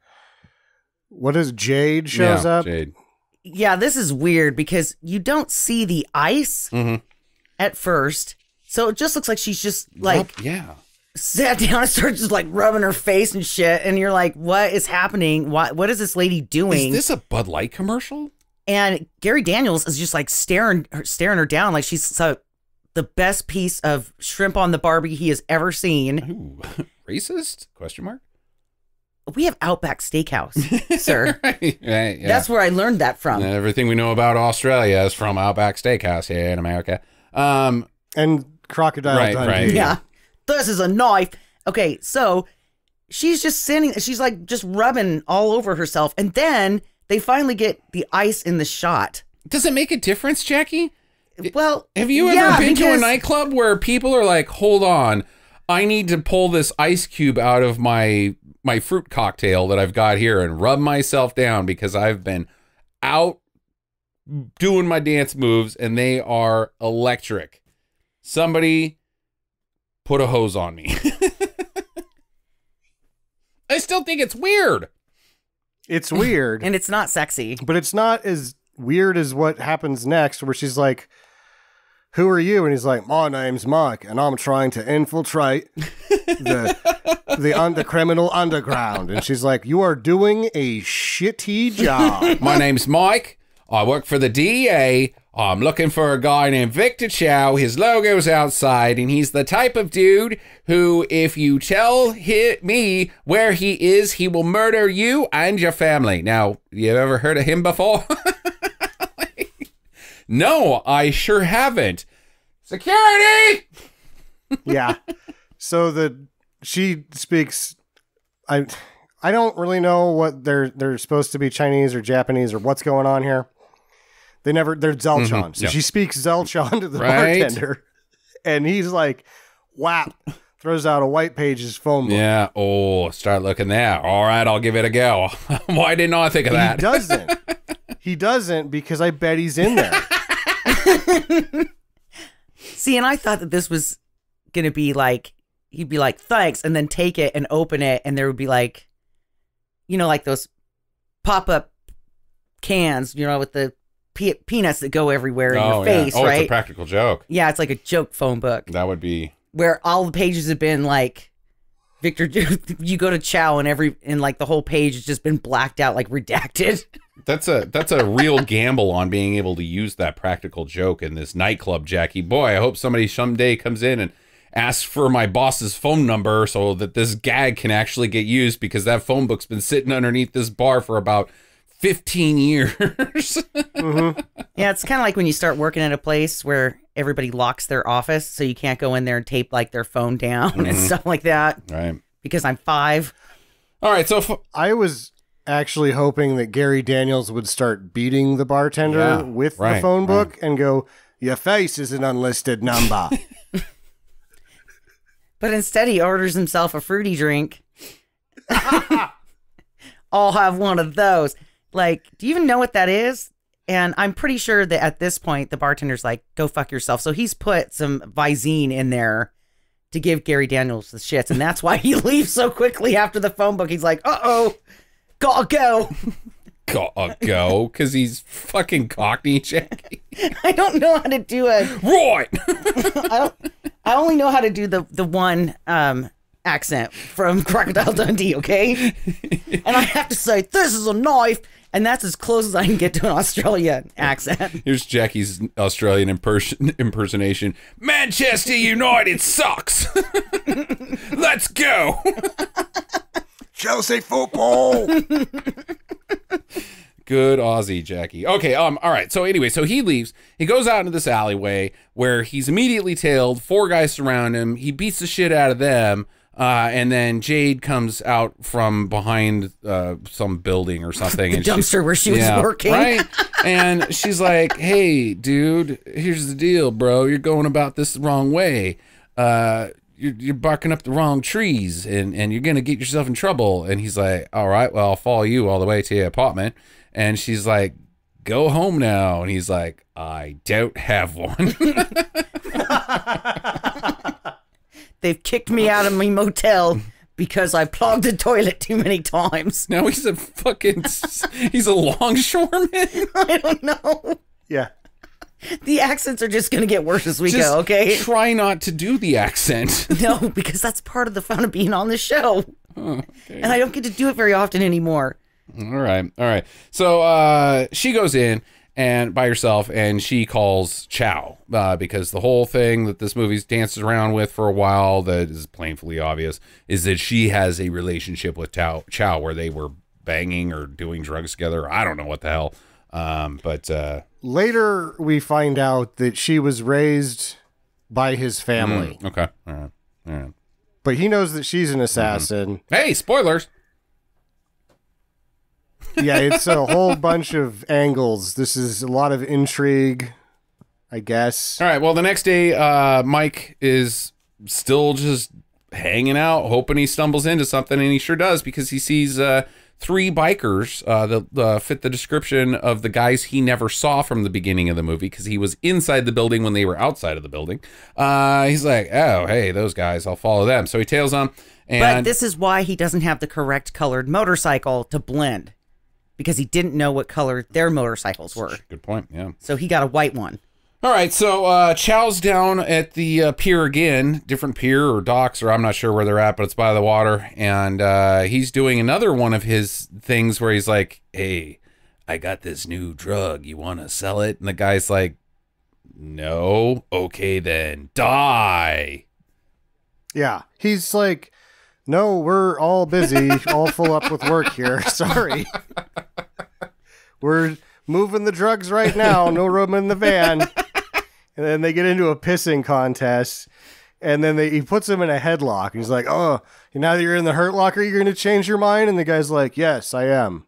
B: what is Jade shows
C: Yeah,
B: up.
C: Jade.
A: Yeah, this is weird because you don't see the ice
C: Mhm.
A: at first. So it just looks like she's just like
C: yeah.
A: sat down and started just like rubbing her face and shit. And you're like, what is happening? What what is this lady doing?
C: Is this a Bud Light commercial?
A: and Gary Daniels is just like staring her staring her down like she's so the best piece of shrimp on the Barbie he has ever seen.
C: Ooh, racist? Question mark.
A: We have Outback Steakhouse, sir.
C: right, right, yeah.
A: That's where I learned that from.
C: Everything we know about Australia is from Outback Steakhouse here in America. Um,
B: and Crocodile
C: Right,
B: Dundee.
C: right.
A: Yeah. This is a knife. Okay, so she's just sitting, she's like just rubbing all over herself. And then they finally get the ice in the shot.
C: does it make a difference, Jackie?
A: Well,
C: Have you ever
A: yeah,
C: been to a nightclub where people are like, "Hold on, I need to pull this ice cube out of my my fruit cocktail that I've got here and rub myself down because I've been out doing my dance moves and they are electric." Somebody put a hose on me. I still think it's weird.
B: It's weird,
A: And it's not sexy.
B: but it's not as weird as what happens next, where she's like, "Who are you?" And he's like, "My name's Mike, and I'm trying to infiltrate the the un- the criminal underground." And she's like, "You are doing a shitty job."
C: My name's Mike. I work for the DEA. I'm looking for a guy named Victor Chow. His logo's outside, and he's the type of dude who, if you tell hi me where he is, he will murder you and your family. Now, you ever heard of him before? no, I sure haven't. Security!
B: yeah. So the she speaks. I I don't really know what they're they're supposed to be Chinese or Japanese or what's going on here. They never they're Zelchong.
C: Mhm,
B: So
C: yeah.
B: she speaks Zelchong to the
C: Right.
B: bartender. And he's like, whap, throws out a white pages phone book.
C: Yeah. Oh, start looking there. All right, I'll give it a go. Why didn't I think of
B: He
C: that?
B: doesn't. He doesn't because I bet he's in there.
A: See, and I thought that this was gonna be like he'd be like, thanks, and then take it and open it, and there would be like you know, like those pop up cans, you know, with the pe- peanuts that go everywhere in
C: oh,
A: your face,
C: yeah. Oh, it's a
A: right?
C: practical joke.
A: yeah, it's like a joke phone book
C: That would be.
A: where all the pages have been like Victor you go to Chow and every and like the whole page has just been blacked out like redacted.
C: That's a that's a real gamble on being able to use that practical joke in this nightclub, Jackie. Boy, I hope somebody someday comes in and asks for my boss's phone number so that this gag can actually get used because that phone book's been sitting underneath this bar for about 15 years.
B: Mhm.
A: Yeah, it's kind of like when you start working at a place where everybody locks their office so you can't go in there and tape like their phone down and
C: Mhm.
A: stuff like that
C: right.
A: because I'm 5.
C: All right, so f-
B: I was actually hoping that Gary Daniels would start beating the bartender
C: Yeah,
B: with
C: right,
B: the phone book and go, Your face is an unlisted number.
A: But instead, he orders himself a fruity drink. I'll have one of those. Like, do you even know what that is? And I'm pretty sure that at this point, the bartender's like, go fuck yourself. So he's put some Visine in there to give Gary Daniels the shits. And that's why he leaves so quickly after the phone book. He's like, uh oh, gotta go.
C: gotta go because he's fucking cockney, Jackie.
A: I don't know how to do a
C: Right.
A: I don't. I only know how to do the the one um accent from Crocodile Dundee. Okay, and I have to say this is a knife, and that's as close as I can get to an Australian accent.
C: Here's Jackie's Australian imperson- impersonation. Manchester United sucks. Let's go.
B: Chelsea football.
C: Good Aussie, Jackie. Okay, um, all right. So anyway, so he leaves. He goes out into this alleyway where he's immediately tailed. Four guys surround him. He beats the shit out of them. Uh, and then Jade comes out from behind uh, some building or something.
A: The
C: and she-
A: dumpster where she was working.
C: Right. and she's like, hey, dude, here's the deal, bro. You're going about this the wrong way. Uh, you're, you're barking up the wrong trees and, and you're going to get yourself in trouble. And he's like, all right, well, I'll follow you all the way to your apartment. And she's like, go home now. And he's like, I don't have one.
A: They've kicked me out of my motel because I plugged the toilet too many times.
C: now he's a fucking, he's a longshoreman.
A: I don't know.
B: yeah.
A: The accents are just gonna get worse as we
C: Just
A: go. Okay.
C: Try not to do the accent.
A: No, because that's part of the fun of being on the show,
C: Oh,
A: and I don't get to do it very often anymore.
C: All right, all right. So uh, she goes in and by herself, and she calls Chow uh, because the whole thing that this movie's dances around with for a while that is plainly obvious is that she has a relationship with Chow, Chow where they were banging or doing drugs together. I don't know what the hell. Um, but uh,
B: Later, we find out that she was raised by his family,
C: mm, okay, all right, all right.
B: but he knows that she's an assassin.
C: Hey, spoilers.
B: yeah, it's a whole bunch of angles. This is a lot of intrigue, I guess.
C: All right. Well, the next day, uh, Mike is still just hanging out, hoping he stumbles into something, and he sure does because he sees uh, three bikers uh, that uh, fit the description of the guys he never saw from the beginning of the movie because he was inside the building when they were outside of the building. Uh, he's like, "Oh, hey, those guys, I'll follow them." So he tails them,
A: But
C: and
A: this is why he doesn't have the correct colored motorcycle to blend because he didn't know what color their motorcycles were.
C: good point. Yeah.
A: So he got a white one.
C: All right, so uh, Chow's down at the uh, pier again, different pier or docks, or I'm not sure where they're at, but it's by the water. And uh, he's doing another one of his things where he's like, hey, I got this new drug. You want to sell it? And the guy's like, no. Okay, then die.
B: Yeah, he's like, no, we're all busy, all full up with work here. Sorry. We're moving the drugs right now. No room in the van. And then they get into a pissing contest. And then they, he puts him in a headlock. and He's like, "Oh, now that you're in the hurt locker, you're going to change your mind." And the guy's like, "Yes, I am."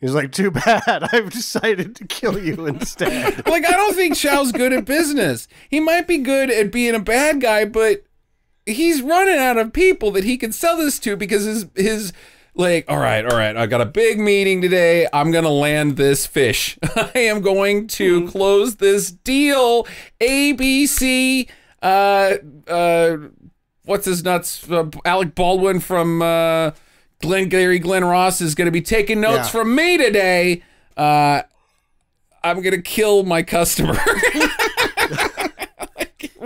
B: He's like, "Too bad. I've decided to kill you instead."
C: Like, I don't think Chow's good at business. He might be good at being a bad guy, but he's running out of people that he can sell this to because his his like, all right, all right, I got a big meeting today. I'm gonna land this fish. I am going to close this deal. ABC, uh, uh, what's his nuts? Uh, Alec Baldwin from uh, Glengarry Glen Ross is gonna be taking notes
B: Yeah.
C: from me today. Uh, I'm gonna kill my customer.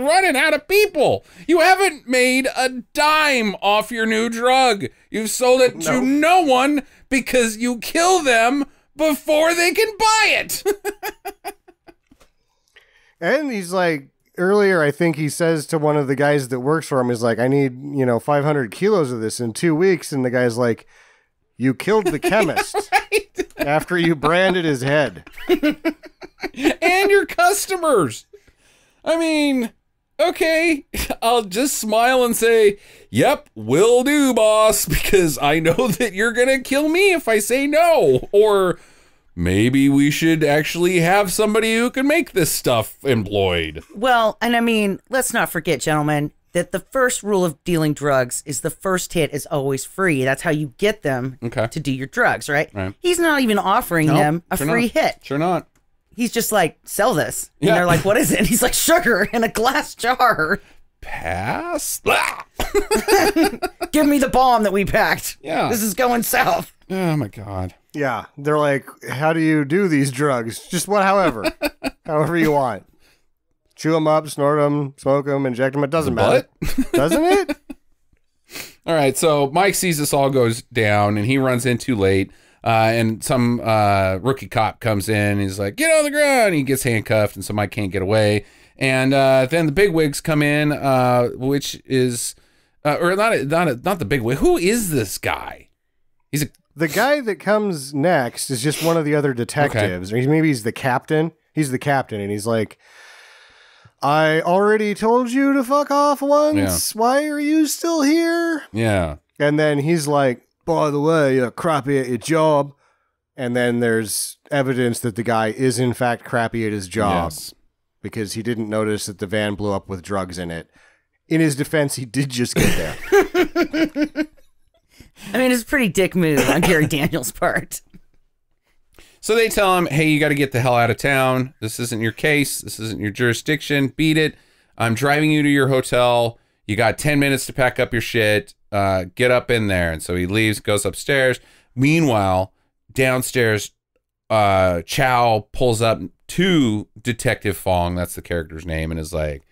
C: Running out of people. You haven't made a dime off your new drug. You've sold it to no one because you kill them before they can buy it.
B: And he's like, earlier, I think he says to one of the guys that works for him, he's like, I need, you know, 500 kilos of this in two weeks. And the guy's like, You killed the chemist after you branded his head.
C: and your customers. I mean, okay, I'll just smile and say, "Yep, will do, boss," because I know that you're going to kill me if I say no. Or maybe we should actually have somebody who can make this stuff employed.
A: Well, and I mean, let's not forget, gentlemen, that the first rule of dealing drugs is the first hit is always free. That's how you get them
C: Okay.
A: to do your drugs, right?
C: Right.
A: He's not even offering
C: Nope,
A: them a
C: sure
A: free
C: not.
A: hit.
C: Sure not.
A: He's just like, sell this.
C: Yeah.
A: And they're like, what is it? And he's like, sugar in a glass jar.
C: Pass.
A: Give me the bomb that we packed.
C: Yeah.
A: This is going south.
C: Oh my god.
B: Yeah. They're like, How do you do these drugs? Just what, however, however you want. Chew them up, snort them, smoke them, inject them. It doesn't matter. Doesn't it?
C: All right, so Mike sees this all goes down, and he runs in too late. Uh, and some uh, rookie cop comes in. And he's like, "Get on the ground!" He gets handcuffed, and somebody can't get away. And uh, then the big wigs come in, uh, which is, uh, or not, not, not the big wig. Who is this guy? He's a
B: The guy that comes next is just one of the other detectives. Or maybe he's the captain. He's the captain, and he's like, I already told you to fuck off once. Why are you still here?
C: yeah,
B: And then he's like, by the way, you're crappy at your job. And then there's evidence that the guy is, in fact, crappy at his job
C: yes.
B: because he didn't notice that the van blew up with drugs in it. In his defense, he did just get there.
A: I mean, it's a pretty dick move on Gary Daniels' part.
C: So they tell him, "Hey, you got to get the hell out of town. This isn't your case. This isn't your jurisdiction. Beat it. I'm driving you to your hotel. You got 10 minutes to pack up your shit. Uh, get up in there." And so he leaves, goes upstairs. Meanwhile, downstairs, uh, Chow pulls up to Detective Fong. That's the character's name, and is like,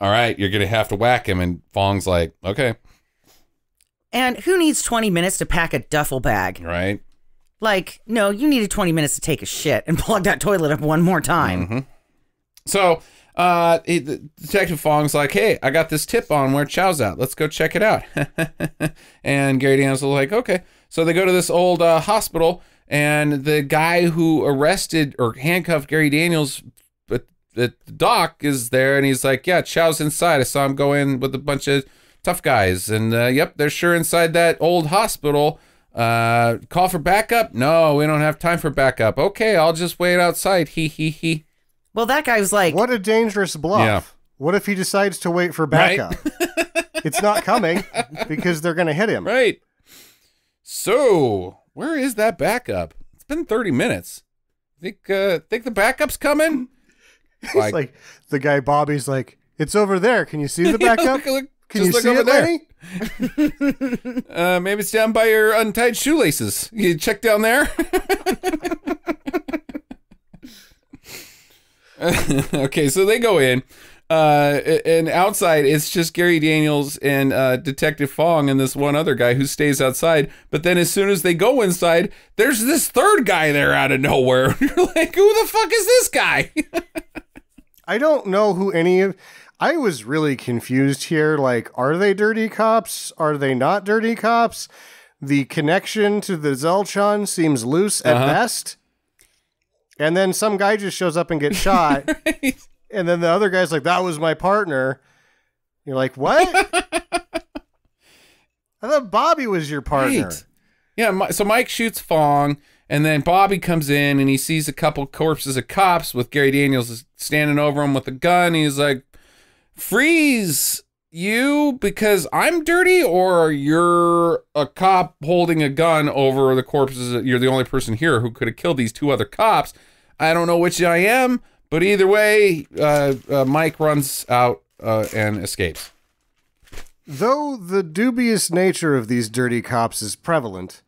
C: "All right, you're gonna have to whack him." And Fong's like, "Okay,
A: And who needs 20 minutes to pack a duffel bag?
C: Right.
A: Like, no, you needed 20 minutes to take a shit and plug that toilet up one more time.
C: Mhm. So uh, the Detective Fong's like, "Hey, I got this tip on where Chow's at. Let's go check it out." and Gary Daniels is like, "Okay." So they go to this old uh, hospital, and the guy who arrested or handcuffed Gary Daniels at the dock is there, and he's like, "Yeah, Chow's inside. I saw him go in with a bunch of tough guys, and uh, yep, they're sure inside that old hospital." Uh, call for backup? No, we don't have time for backup. Okay, I'll just wait outside. He he he.
A: Well, that guy was like,
B: What a dangerous bluff.
C: Yeah.
B: What if he decides to wait for
C: Right?
B: backup? it's not coming because they're going to hit him.
C: Right. So, where is that backup? It's been 30 minutes. Think uh think the backup's coming?
B: It's
C: Like-
B: like the guy Bobby's like, it's over there. Can you see the backup?
C: look, look,
B: Can you
C: look
B: see
C: over
B: it,
C: there.
B: Lenny?
C: Uh maybe it's down by your untied shoelaces. You check down there. okay, so they go in. Uh, and outside, it's just Gary Daniels and uh, Detective Fong and this one other guy who stays outside. But then, as soon as they go inside, there's this third guy there out of nowhere. You're like, who the fuck is this guy?
B: I don't know who any of. I was really confused here. Like, are they dirty cops? Are they not dirty cops? The connection to the Zelchong seems loose at
C: Uh-huh.
B: best. And then some guy just shows up and gets shot. And then the other guy's like, that was my partner. You're like, what? I thought Bobby was your partner.
C: Right. Yeah, so Mike shoots Fong, and then Bobby comes in and he sees a couple corpses of cops with Gary Daniels standing over him with a gun. He's like, freeze you because I'm dirty, or you're a cop holding a gun over the corpses. You're the only person here who could have killed these two other cops. I don't know which I am, but either way, uh, uh, Mike runs out uh, and escapes.
B: Though the dubious nature of these dirty cops is prevalent,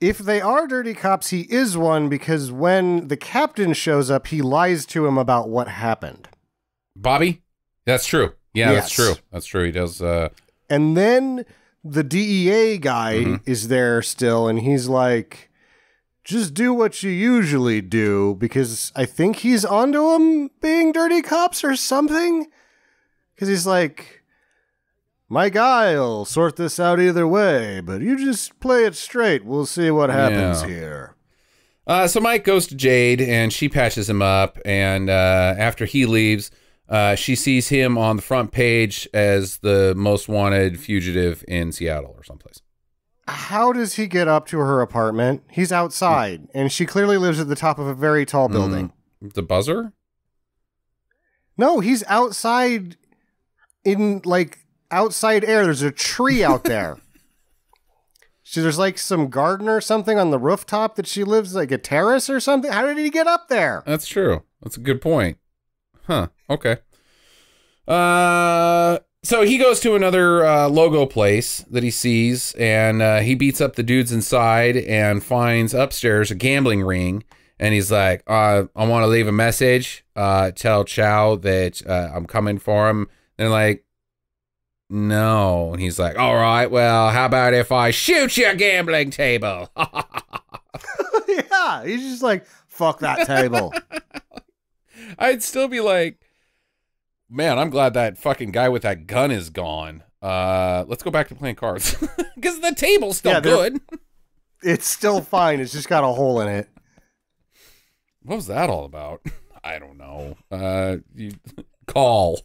B: if they are dirty cops, he is one because when the captain shows up, he lies to him about what happened.
C: Bobby, that's true. Yeah, that's true. That's true. He does. Uh,
B: And then the DEA guy
C: Mhm.
B: is there still, and he's like, just do what you usually do, because I think he's onto him being dirty cops or something. Because he's like, my guy'll sort this out either way, but you just play it straight. We'll see what happens
C: Yeah.
B: here.
C: Uh, so Mike goes to Jade and she patches him up. And uh, after he leaves, uh, she sees him on the front page as the most wanted fugitive in Seattle or someplace.
B: How does he get up to her apartment? He's outside, and she clearly lives at the top of a very tall building.
C: The buzzer?
B: No, he's outside in like outside air. There's a tree out there. so there's like some garden or something on the rooftop that she lives like a terrace or something. How did he get up there?
C: That's true. That's a good point. Huh. Okay. Uh, so he goes to another uh, logo place that he sees, and uh, he beats up the dudes inside and finds upstairs a gambling ring. And he's like, uh, "I want to leave a message. Uh, tell Chow that uh, I'm coming for him." They're like, "No." And he's like, "All right. Well, how about if I shoot your gambling table?"
B: yeah, he's just like fuck that table.
C: I'd still be like, man, I'm glad that fucking guy with that gun is gone. Uh, let's go back to playing cards because the table's still
B: Yeah,
C: good.
B: it's still fine. It's just got a hole in it.
C: What was that all about? I don't know. Uh, you call.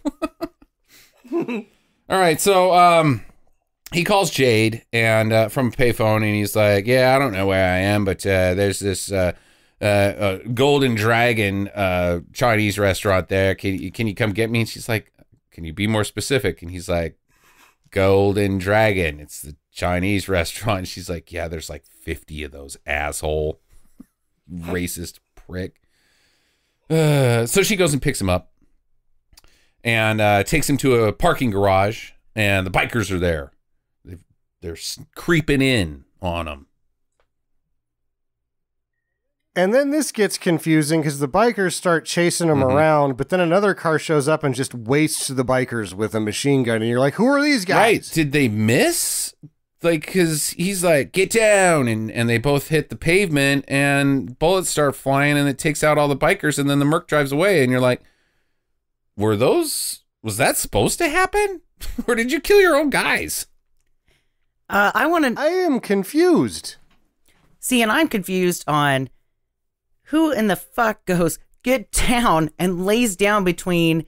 C: all right, so um, he calls Jade and uh, from a payphone, and he's like, "Yeah, I don't know where I am, but uh, there's this uh, uh, Golden Dragon uh, Chinese restaurant there. Can you can you come get me?" And she's like, "Can you be more specific?" And he's like, "Golden Dragon. It's the Chinese restaurant." And she's like, "Yeah, there's like 50 of those asshole racist prick." Uh, so she goes and picks him up and uh, takes him to a parking garage, and the bikers are there. They've, they're creeping in on him.
B: And then this gets confusing because the bikers start chasing him
C: Mhm.
B: around, but then another car shows up and just wastes the bikers with a machine gun. And you're like, who are these guys?
C: Right? Did they miss? Like, because he's like, get down, and and they both hit the pavement, and bullets start flying, and it takes out all the bikers, and then the Merc drives away, and you're like, were those? Was that supposed to happen, or did you kill your own guys?
A: Uh, I want to
B: I am confused.
A: see, and I'm confused on who in the fuck goes get down and lays down between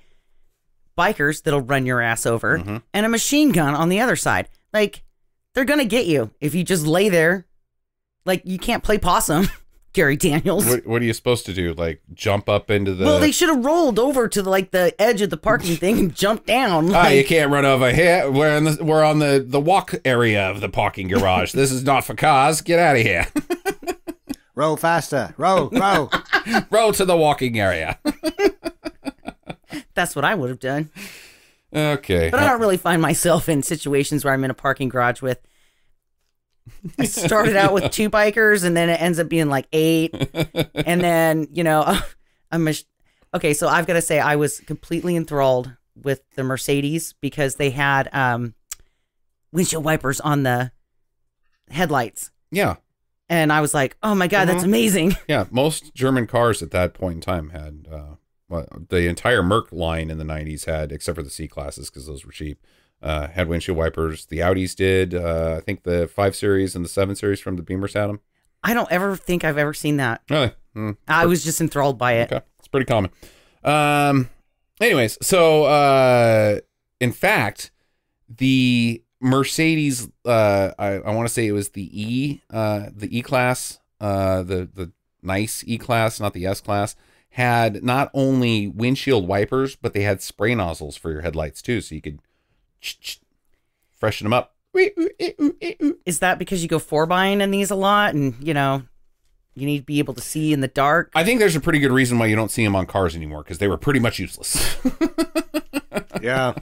A: bikers that'll run your ass over
C: Mhm.
A: and a machine gun on the other side. Like they're gonna get you if you just lay there. Like you can't play possum, Gary Daniels.
C: What, what are you supposed to do? Like jump up into the?
A: well, they should have rolled over to the, like the edge of the parking thing and jumped down.
C: Ah,
A: Like,
C: you can't run over here. We're in the we're on the the walk area of the parking garage. this is not for cars. Get out of here.
B: Row faster. Row, row.
C: Roll to the walking area.
A: that's what I would have done.
C: okay.
A: But I don't really find myself in situations where I'm in a parking garage with. I started out with two bikers, and then it ends up being like eight, and then you know, I'm a, okay. So I've got to say, I was completely enthralled with the Mercedes because they had um, windshield wipers on the headlights,
C: yeah,
A: and I was like, "Oh my god, that's amazing!"
C: yeah. Most German cars at that point in time had uh, well, the entire Merc line in the '90s had, except for the C classes because those were cheap. Uh, had windshield wipers. The Audis did. Uh, I think the five series and the seven series from the Beamers had them.
A: I don't ever think I've ever seen that.
C: Really? Hmm.
A: I was just enthralled by it.
C: Okay. It's pretty common. Um anyways, so uh in fact, the Mercedes, uh, I, I want to say it was the E, uh, the E class, uh, the the nice E class, not the S class, had not only windshield wipers, but they had spray nozzles for your headlights too, so you could freshen them up.
A: Is that because you go four buying in these a lot, and you know you need to be able to see in the dark?
C: I think there's a pretty good reason why you don't see them on cars anymore because they were pretty much useless.
B: Yeah.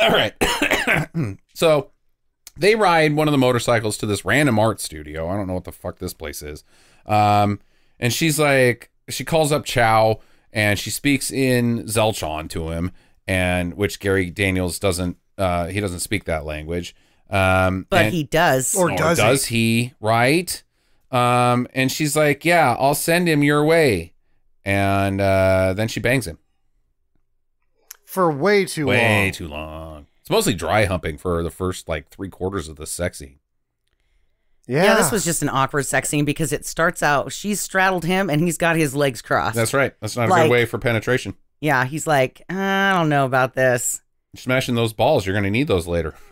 C: All right. so they ride one of the motorcycles to this random art studio. I don't know what the fuck this place is. Um, and she's like, she calls up Chow and she speaks in Zelchong to him, and which Gary Daniels doesn't. Uh, he doesn't speak that language. Um,
A: But
C: and-
A: he does.
B: Or
C: or
B: does
C: does, he? Right? Um, and she's like, "Yeah, I'll send him your way." And uh, then she bangs him.
B: For way too
C: Way
B: long.
C: too long. It's mostly dry humping for the first like three quarters of the sex scene.
B: yeah.
A: yeah. this was just an awkward sex scene because it starts out she's straddled him and he's got his legs crossed.
C: That's right. That's not a
A: Like-
C: good way for penetration.
A: yeah, he's like, uh, I don't know about this.
C: Smashing those balls, you're going to need those later.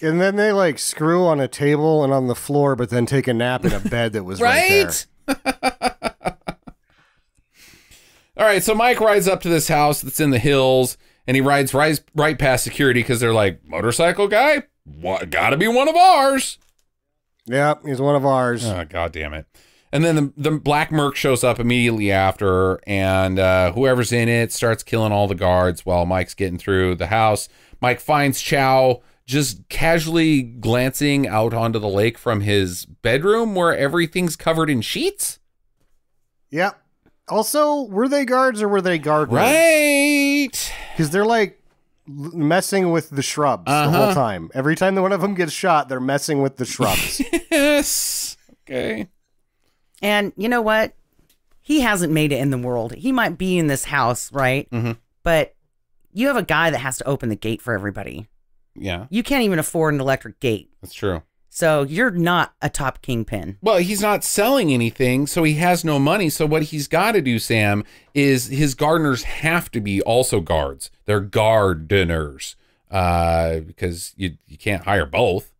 B: And then they like screw on a table and on the floor, but then take a nap in a bed that was right, there.
C: All right, so Mike rides up to this house that's in the hills, and he rides right, right past security because they're like, "Motorcycle guy, what? Got to be one of ours."
B: Yeah, he's one of ours.
C: Oh, God damn it. And then the, the black merc shows up immediately after, and uh, whoever's in it starts killing all the guards while Mike's getting through the house. Mike finds Chow just casually glancing out onto the lake from his bedroom where everything's covered in sheets.
B: Yep. Also, were they guards or were they gardeners?
C: Right.
B: Because they're like messing with the shrubs the
C: Uh-huh.
B: whole time. Every time that one of them gets shot, they're messing with the shrubs.
C: Yes. Okay.
A: And you know what? He hasn't made it in the world. He might be in this house, right?
C: Mhm.
A: But you have a guy that has to open the gate for everybody.
C: Yeah,
A: You can't even afford an electric gate.
C: that's true.
A: So you're not a top kingpin.
C: Well, he's not selling anything, so he has no money. So what he's got to do, Sam, is his gardeners have to be also guards. They're gardeners, uh, because you you can't hire both.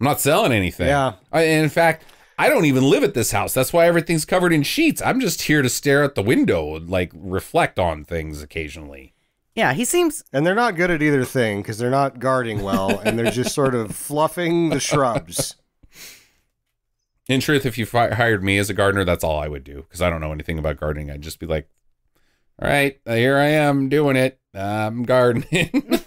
C: I'm not selling anything.
B: Yeah.
C: I, and in fact, I don't even live at this house. That's why everything's covered in sheets. I'm just here to stare at the window and like reflect on things occasionally.
A: Yeah, he seems
B: and they're not good at either thing because they're not guarding well and they're just sort of fluffing the shrubs.
C: In truth, if you fi- hired me as a gardener, that's all I would do because I don't know anything about gardening. I'd just be like, "All right, here I am doing it. I'm gardening.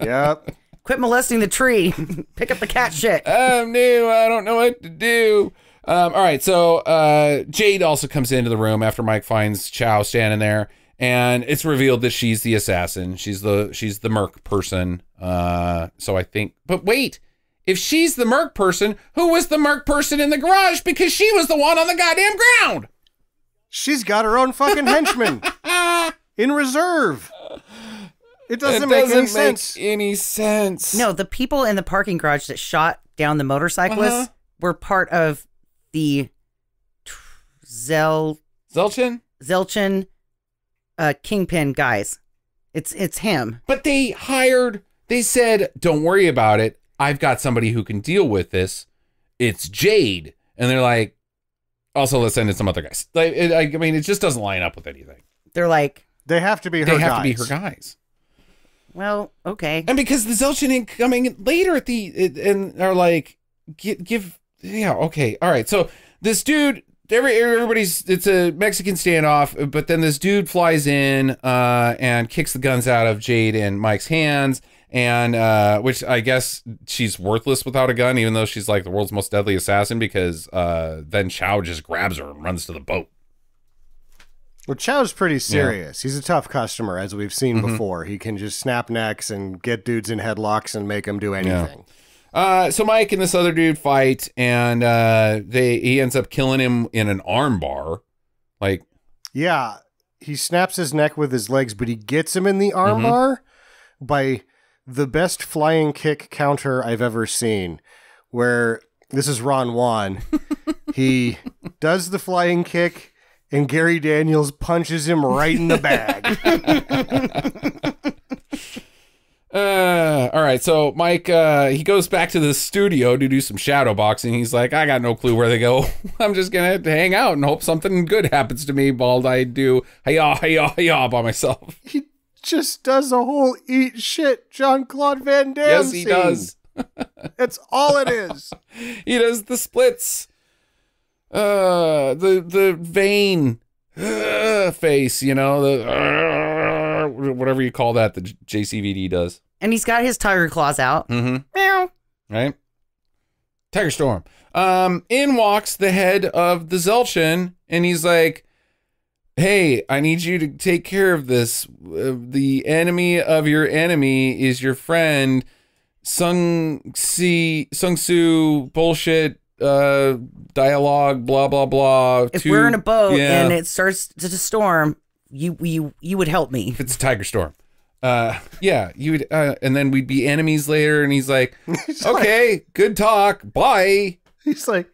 B: Yep.
A: quit molesting the tree. Pick up the cat shit.
C: I'm new. I don't know what to do." Um, all right, so uh, Jade also comes into the room after Mike finds Chow standing there, and it's revealed that she's the assassin. She's the she's the merc person. Uh, so I think, but wait, if she's the merc person, who was the merc person in the garage? Because she was the one on the goddamn ground.
B: She's got her own fucking henchman in reserve. It doesn't
C: It
B: make
C: doesn't
B: any sense.
C: any sense.
A: No, the people in the parking garage that shot down the motorcyclists
C: Uh-huh.
A: were part of the Zel
C: Zelchong?
A: Zelchong uh, kingpin guys. It's it's him.
C: But they hired, they said, don't worry about it. I've got somebody who can deal with this. It's Jade. And they're like, also, let's send in some other guys. Like, it, I, I mean, it just doesn't line up with anything.
A: They're like,
B: They have to be her
C: They have
B: guys.
C: to be her guys.
A: well, okay.
C: And because the Zelchong ain't coming later at the, and are like, give, give, yeah, okay, all right. So this dude, every everybody's, it's a Mexican standoff, but then this dude flies in uh, and kicks the guns out of Jade and Mike's hands, and uh, which I guess she's worthless without a gun, even though she's like the world's most deadly assassin, because uh, then Chow just grabs her and runs to the boat.
B: Well, Chow's pretty serious. He's a tough customer, as we've seen
C: Mm-hmm.
B: before. He can just snap necks and get dudes in headlocks and make them do anything.
C: Uh, so Mike and this other dude fight, and uh, they he ends up killing him in an arm bar, like.
B: Yeah, he snaps his neck with his legs, but he gets him in the
C: Mm-hmm.
B: armbar by the best flying kick counter I've ever seen. Where this is Ron Juan. he does the flying kick, and Gary Daniels punches him right in the bag.
C: Uh, all right. So Mike, uh, he goes back to the studio to do some shadow boxing. He's like, I got no clue where they go. I'm just gonna hang out and hope something good happens to me while I do hiya hiya hiya by myself.
B: He just does a whole eat shit Jean-Claude Van Damme.
C: yes, he
B: scene.
C: does.
B: That's all it is.
C: He does the splits. Uh, the the vein uh, face. You know the uh, whatever you call that. The JCVD does.
A: And he's got his tiger claws out.
C: Mm-hmm.
A: Meow.
C: right? Tiger Storm. Um, in walks the head of the Zelchong, and he's like, "Hey, I need you to take care of this. Uh, the enemy of your enemy is your friend, Sung Si Sung Su bullshit uh dialogue blah blah blah
A: If
C: to-
A: we're in a boat
C: yeah.
A: and it starts to storm, you you you would help me.
C: if it's a tiger storm uh yeah you would uh and then we'd be enemies later and he's like
B: He's like-
C: okay good talk bye
B: He's like,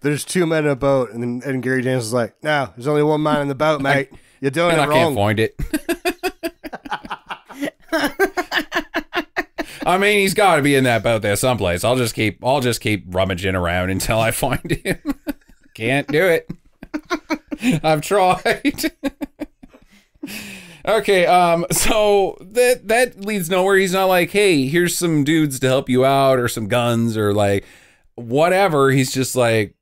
B: there's two men in a boat, and then and Gary James is like, no, there's only one man in the boat, mate. You're doing
C: and
B: it
C: I can't find it. I mean, he's got to be in that boat there someplace. I'll just keep, I'll just keep rummaging around until I find him. can't do it. I've tried. Okay, um, so that that leads nowhere. He's not like, hey, here's some dudes to help you out, or some guns, or like whatever. He's just like,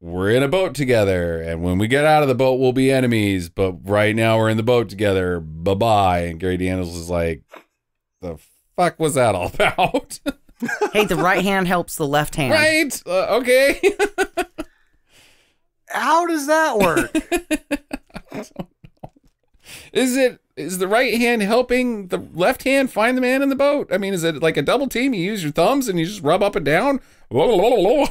C: we're in a boat together, and when we get out of the boat, we'll be enemies. But right now, we're in the boat together. Bye bye. And Gary Daniels is like, the fuck was that all about?
A: hey, the right hand helps the left hand.
C: right? Uh, okay.
B: How does that work?
C: Is it is the right hand helping the left hand find the man in the boat? I mean, is it like a double team? You use your thumbs and you just rub up and down.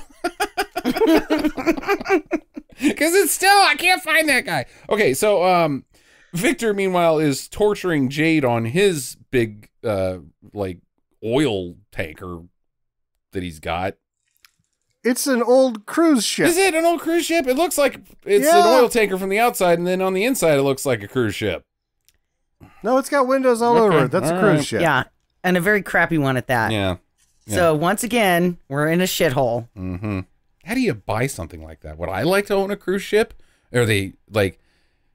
C: Because it's still I can't find that guy. Okay, so um, Victor meanwhile is torturing Jade on his big uh like oil tanker that he's got.
B: It's an old cruise ship.
C: Is it an old cruise ship? It looks like it's an oil tanker from the outside, and then on the inside it looks like a cruise ship.
B: No, it's got windows all
C: Okay,
B: over it. That's a cruise
C: right.
B: ship.
A: Yeah, and a very crappy one at that.
C: Yeah. yeah.
A: So once again, we're in a shithole.
C: Mm-hmm. How do you buy something like that? Would I like to own a cruise ship? Or they like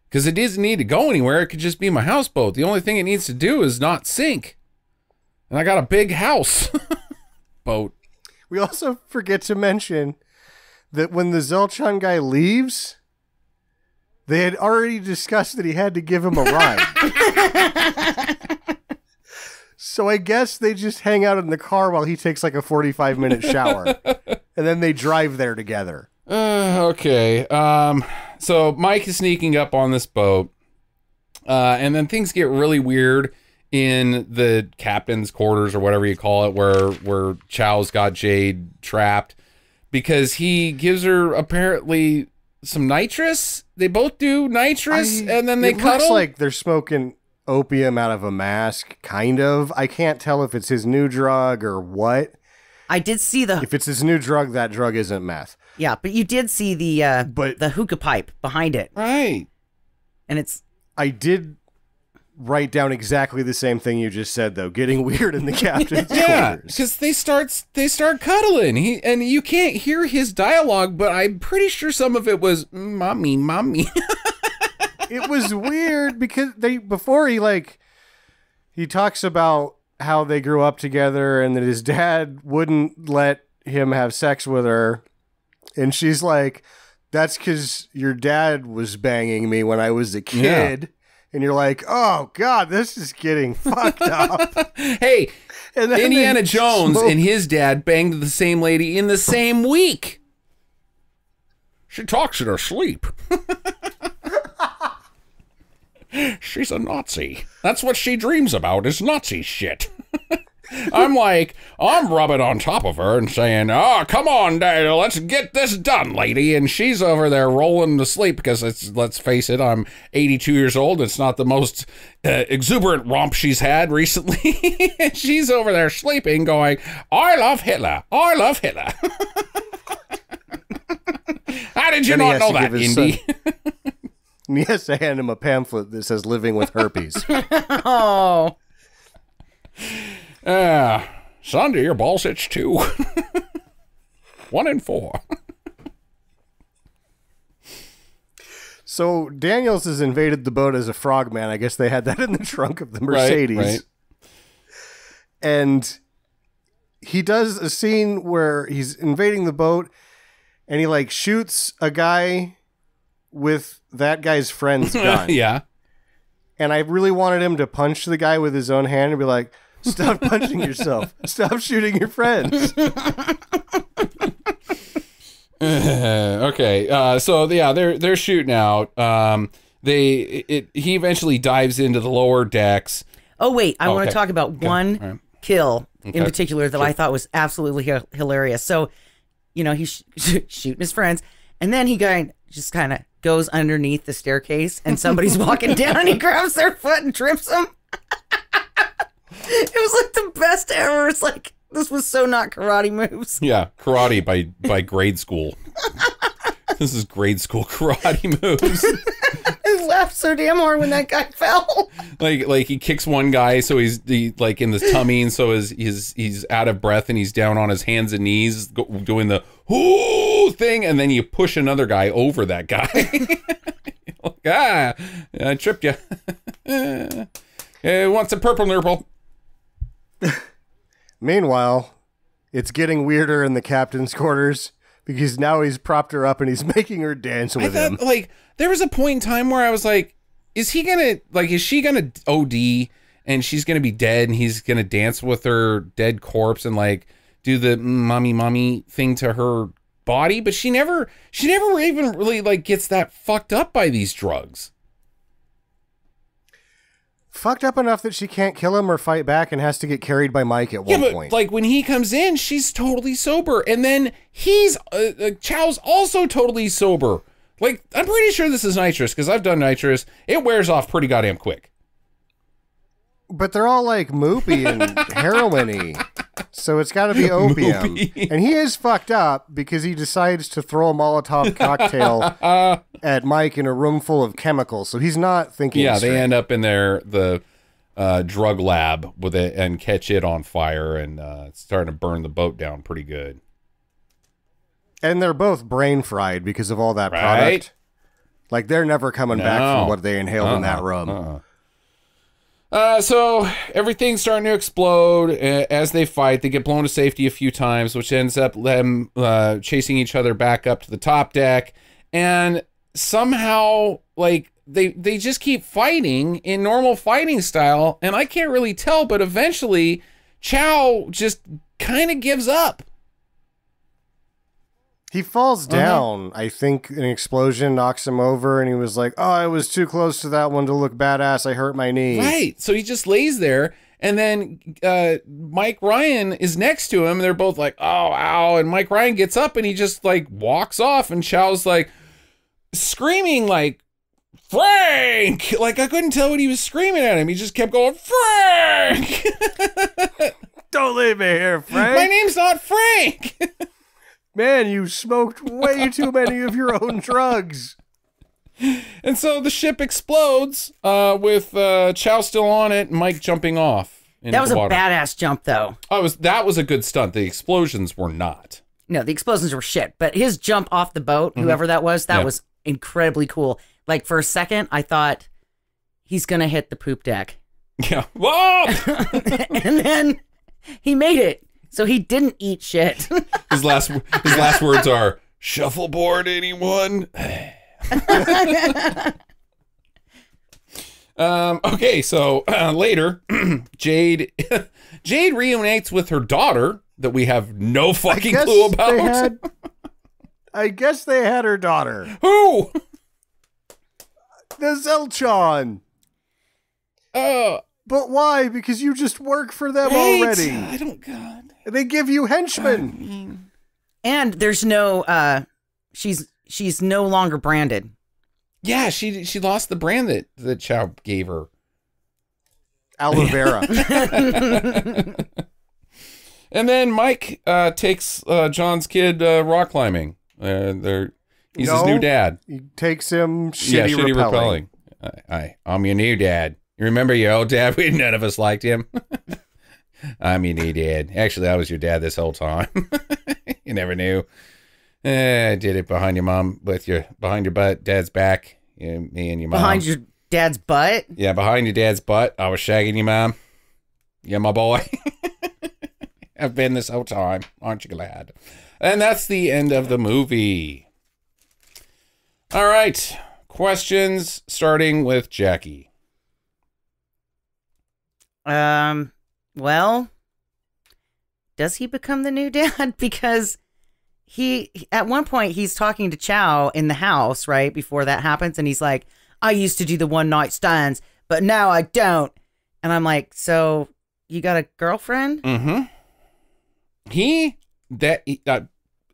C: because it doesn't need to go anywhere. It could just be my houseboat. The only thing it needs to do is not sink. And I got a big house boat.
B: We also forget to mention that when the Zelchong guy leaves, they had already discussed that he had to give him a ride. so I guess they just hang out in the car while he takes like a 45 minute shower. and then they drive there together.
C: Uh, okay. Um, so Mike is sneaking up on this boat, uh, and then things get really weird in the captain's quarters or whatever you call it, where where Chow's got Jade trapped because he gives her apparently some nitrous. They both do nitrous,
B: I-
C: and then they
B: it
C: cuddle.
B: looks like they're smoking opium out of a mask, kind of. I can't tell if it's his new drug or what.
A: I did see the
B: If it's his new drug, that drug isn't meth.
A: yeah, but you did see the uh,
B: But
A: the hookah pipe behind it,
C: right.
A: and it's
B: I did write down exactly the same thing you just said, though. Getting weird in the captain's
C: Yeah, because they start they start cuddling. He and you can't hear his dialogue, but I'm pretty sure some of it was mm, "mommy, mommy."
B: It was weird because they before he like he talks about how they grew up together and that his dad wouldn't let him have sex with her, and she's like, "That's because your dad was banging me when I was a kid." And you're like, oh god, this is getting fucked up.
C: hey,
B: And
C: Indiana Jones
B: smoke-
C: and his dad banged the same lady in the same week. She talks in her sleep. She's a Nazi. That's what she dreams about is Nazi shit. I'm like, I'm rubbing on top of her and saying, "Oh, come on, Dad, let's get this done, lady." And she's over there rolling to sleep because it's, let's face it, I'm 82 years old. It's not the most uh, exuberant romp she's had recently. she's over there sleeping, going, "I love Hitler. I love Hitler." How did you
B: Then
C: not know that, Indy?
B: And he has to hand him a pamphlet that says "Living with Herpes."
A: oh
C: Uh, Sunday, your ball sits two. One and four.
B: So Daniels has invaded the boat as a frogman. I guess they had that in the trunk of the Mercedes.
C: right.
B: And he does a scene where he's invading the boat and he like shoots a guy with that guy's friend's gun.
C: yeah.
B: And I really wanted him to punch the guy with his own hand and be like, Stop punching yourself. Stop shooting your friends.
C: okay. Uh, so yeah, they're they're shooting out. Um, they it, he eventually dives into the lower decks.
A: Oh wait, I want
C: Okay.
A: to talk about one
C: All right.
A: kill in particular that I thought was absolutely hi- hilarious. So, you know, he's sh- shooting his friends, and then he guy just kind of goes underneath the staircase, and somebody's walking down, and he grabs their foot and trips them. It was like the best ever. It's like this was so not karate moves.
C: Yeah, karate by by grade school. this is grade school karate moves.
A: I laughed so damn hard when that guy fell.
C: like like he kicks one guy so he's the like in the tummy and so his he's he's out of breath and he's down on his hands and knees go, doing the whoo thing and then you push another guy over that guy. like, ah, I tripped you. hey, wants a purple nurple.
B: Meanwhile, it's getting weirder in the captain's quarters because now he's propped her up and he's making her dance with him.
C: like there was a point in time where I was like, is he gonna like is she gonna OD and she's gonna be dead and he's gonna dance with her dead corpse and like do the mm, mommy mommy thing to her body? But she never she never even really like gets that fucked up by these drugs.
B: Fucked up enough that she can't kill him or fight back and has to get carried by Mike at
C: Yeah,
B: one
C: but
B: point.
C: like when he comes in, she's totally sober, and then he's uh, uh, Chow's also totally sober. Like I'm pretty sure this is nitrous because I've done nitrous. It wears off pretty goddamn quick.
B: But they're all like moopy and heroin-y. So it's got to be opium.
C: Moopy.
B: and he is fucked up because he decides to throw a Molotov cocktail at Mike in a room full of chemicals. So he's not thinking
C: Yeah,
B: straight.
C: they end up in their the uh, drug lab with it and catch it on fire and uh, it's starting to burn the boat down pretty good.
B: And they're both brain fried because of all that
C: Right?
B: product. Like they're never coming back from what they inhaled in that
C: Uh-uh,
B: room.
C: Uh, so everything's starting to explode uh, as they fight. They get blown to safety a few times, which ends up them uh, chasing each other back up to the top deck, and somehow like they they just keep fighting in normal fighting style, and I can't really tell, but eventually Chow just kind of gives up.
B: He falls
C: Uh-huh.
B: down. I think an explosion knocks him over, and he was like, "Oh, I was too close to that one to look badass. I hurt my knee."
C: Right. So he just lays there. And then uh, Mike Ryan is next to him. And they're both like, oh, ow. And Mike Ryan gets up and he just like walks off. And Chow's like screaming, like, Frank. Like, I couldn't tell what he was screaming at him. He just kept going, Frank.
B: Don't leave me here, Frank.
C: My name's not Frank.
B: Man, you smoked way too many of your own drugs.
C: and so the ship explodes uh, with uh, Chow still on it Mike jumping off.
A: That was a badass jump, though.
C: Oh, was, that was a good stunt. The explosions were not.
A: No, the explosions were shit, but his jump off the boat, whoever that was, that.
C: Yeah.
A: was incredibly cool. Like for a second, I thought he's gonna hit the poop deck,
C: Yeah. Whoa!
A: and then he made it. So he didn't eat shit.
C: His last his last words are shuffleboard anyone? um okay, so uh, later Jade Jade reunites with her daughter that we have no fucking clue about.
B: they had. I guess they had her daughter,
C: Who?
B: the Zelchong.
C: Uh
B: But why? Because you just work for them
C: right.
B: already.
C: I don't god.
B: They give you henchmen.
A: and there's no uh she's she's no longer branded.
C: Yeah, she she lost the brand that that Chow gave her.
B: Aloe vera.
C: And then Mike uh, takes uh, John's kid uh, rock climbing. Uh, they're he's his new dad.
B: he takes him shitty,
C: yeah, shitty
B: repelling.
C: repelling. I, I, I'm your new dad. You remember your old dad? We none of us liked him. I'm your new dad. Actually, I was your dad this whole time. you never knew. Eh, I did it behind your mom with your behind your butt, dad's back. You, me and your mom.
A: Behind your dad's butt.
C: Yeah, behind your dad's butt. I was shagging your mom. Yeah, my boy. I've been this whole time. Aren't you glad? And that's the end of the movie. All right. Questions starting with Jackie.
A: Um, well, does he become the new dad? because he, at one point, he's talking to Chow in the house, right? Before that happens. And he's like, I used to do the one night stands, but now I don't. And I'm like, so you got a girlfriend?
C: Mm-hmm. He that uh,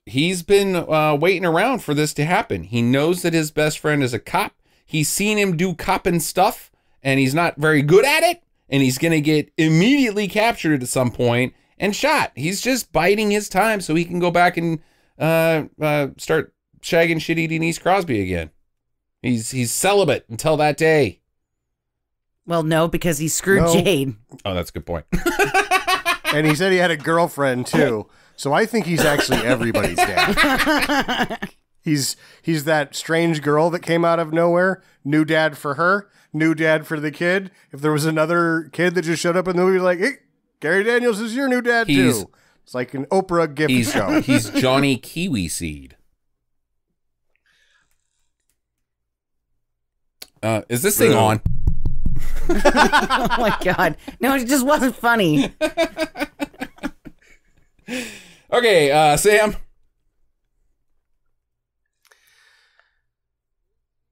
C: he's been uh, waiting around for this to happen. He knows that his best friend is a cop. He's seen him do copping stuff, and he's not very good at it. And he's gonna get immediately captured at some point and shot. He's just biding his time so he can go back and uh, uh, start shagging shit eating East Crosby again. He's he's celibate until that day.
A: Well, no, because he screwed
B: No.
A: Jade.
C: Oh, that's a good point.
B: And he said he had a girlfriend too. So I think he's actually everybody's dad. He's he's that strange girl that came out of nowhere. New dad for her, new dad for the kid. If there was another kid that just showed up in the movie, like, hey, Gary Daniels is your new dad
C: He's-
B: too. It's like an Oprah gift
C: He's
B: show.
C: he's Johnny Kiwi Seed. Uh, is this thing
B: Ugh.
C: on?
A: oh my God. No, it just wasn't funny.
C: Okay, uh, Sam.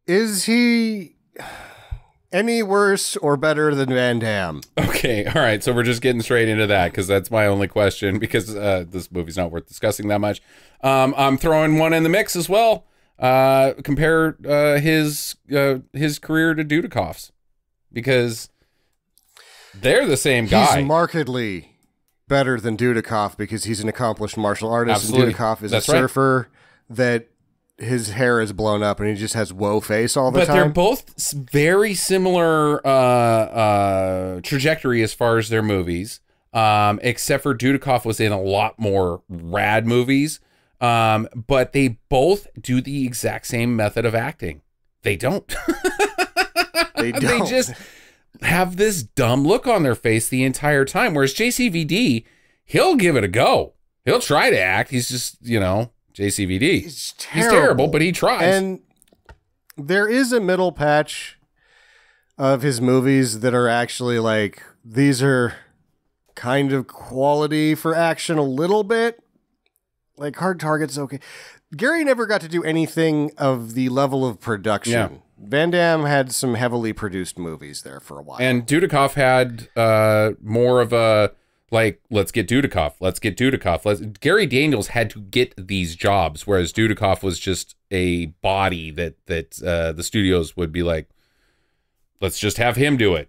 B: Is he any worse or better than Van Damme?
C: Okay, all right. So we're just getting straight into that because that's my only question because uh, this movie's not worth discussing that much. Um, I'm throwing one in the mix as well. Uh, compare uh, his uh, his career to Dudikoff's because they're the same guy.
B: He's markedly better than Dudikoff because he's an accomplished martial artist,
C: Absolutely.
B: and Dudikoff is
C: That's
B: a
C: right.
B: surfer that his hair is blown up and he just has woe face all the time.
C: but they're both very similar uh, uh, trajectory as far as their movies, um, except for Dudikoff was in a lot more rad movies. Um, but they both do the exact same method of acting. They don't.
B: They
C: they
B: don't.
C: just have this dumb look on their face the entire time. Whereas JCVD, he'll give it a go. He'll try to act. He's just, you know, JCVD.
B: He's
C: He's
B: terrible.
C: terrible, but he tries.
B: And there is a middle patch of his movies that are actually like these are kind of quality for action a little bit. Like Hard Target's okay. Gary never got to do anything of the level of production.
C: Yeah.
B: Van Damme had some heavily produced movies there for a while.
C: And Dudikoff had uh, more of a like, let's get Dudikoff, let's get Dudikoff. Let's, Gary Daniels had to get these jobs, whereas Dudikoff was just a body that that uh, the studios would be like, let's just have him do it.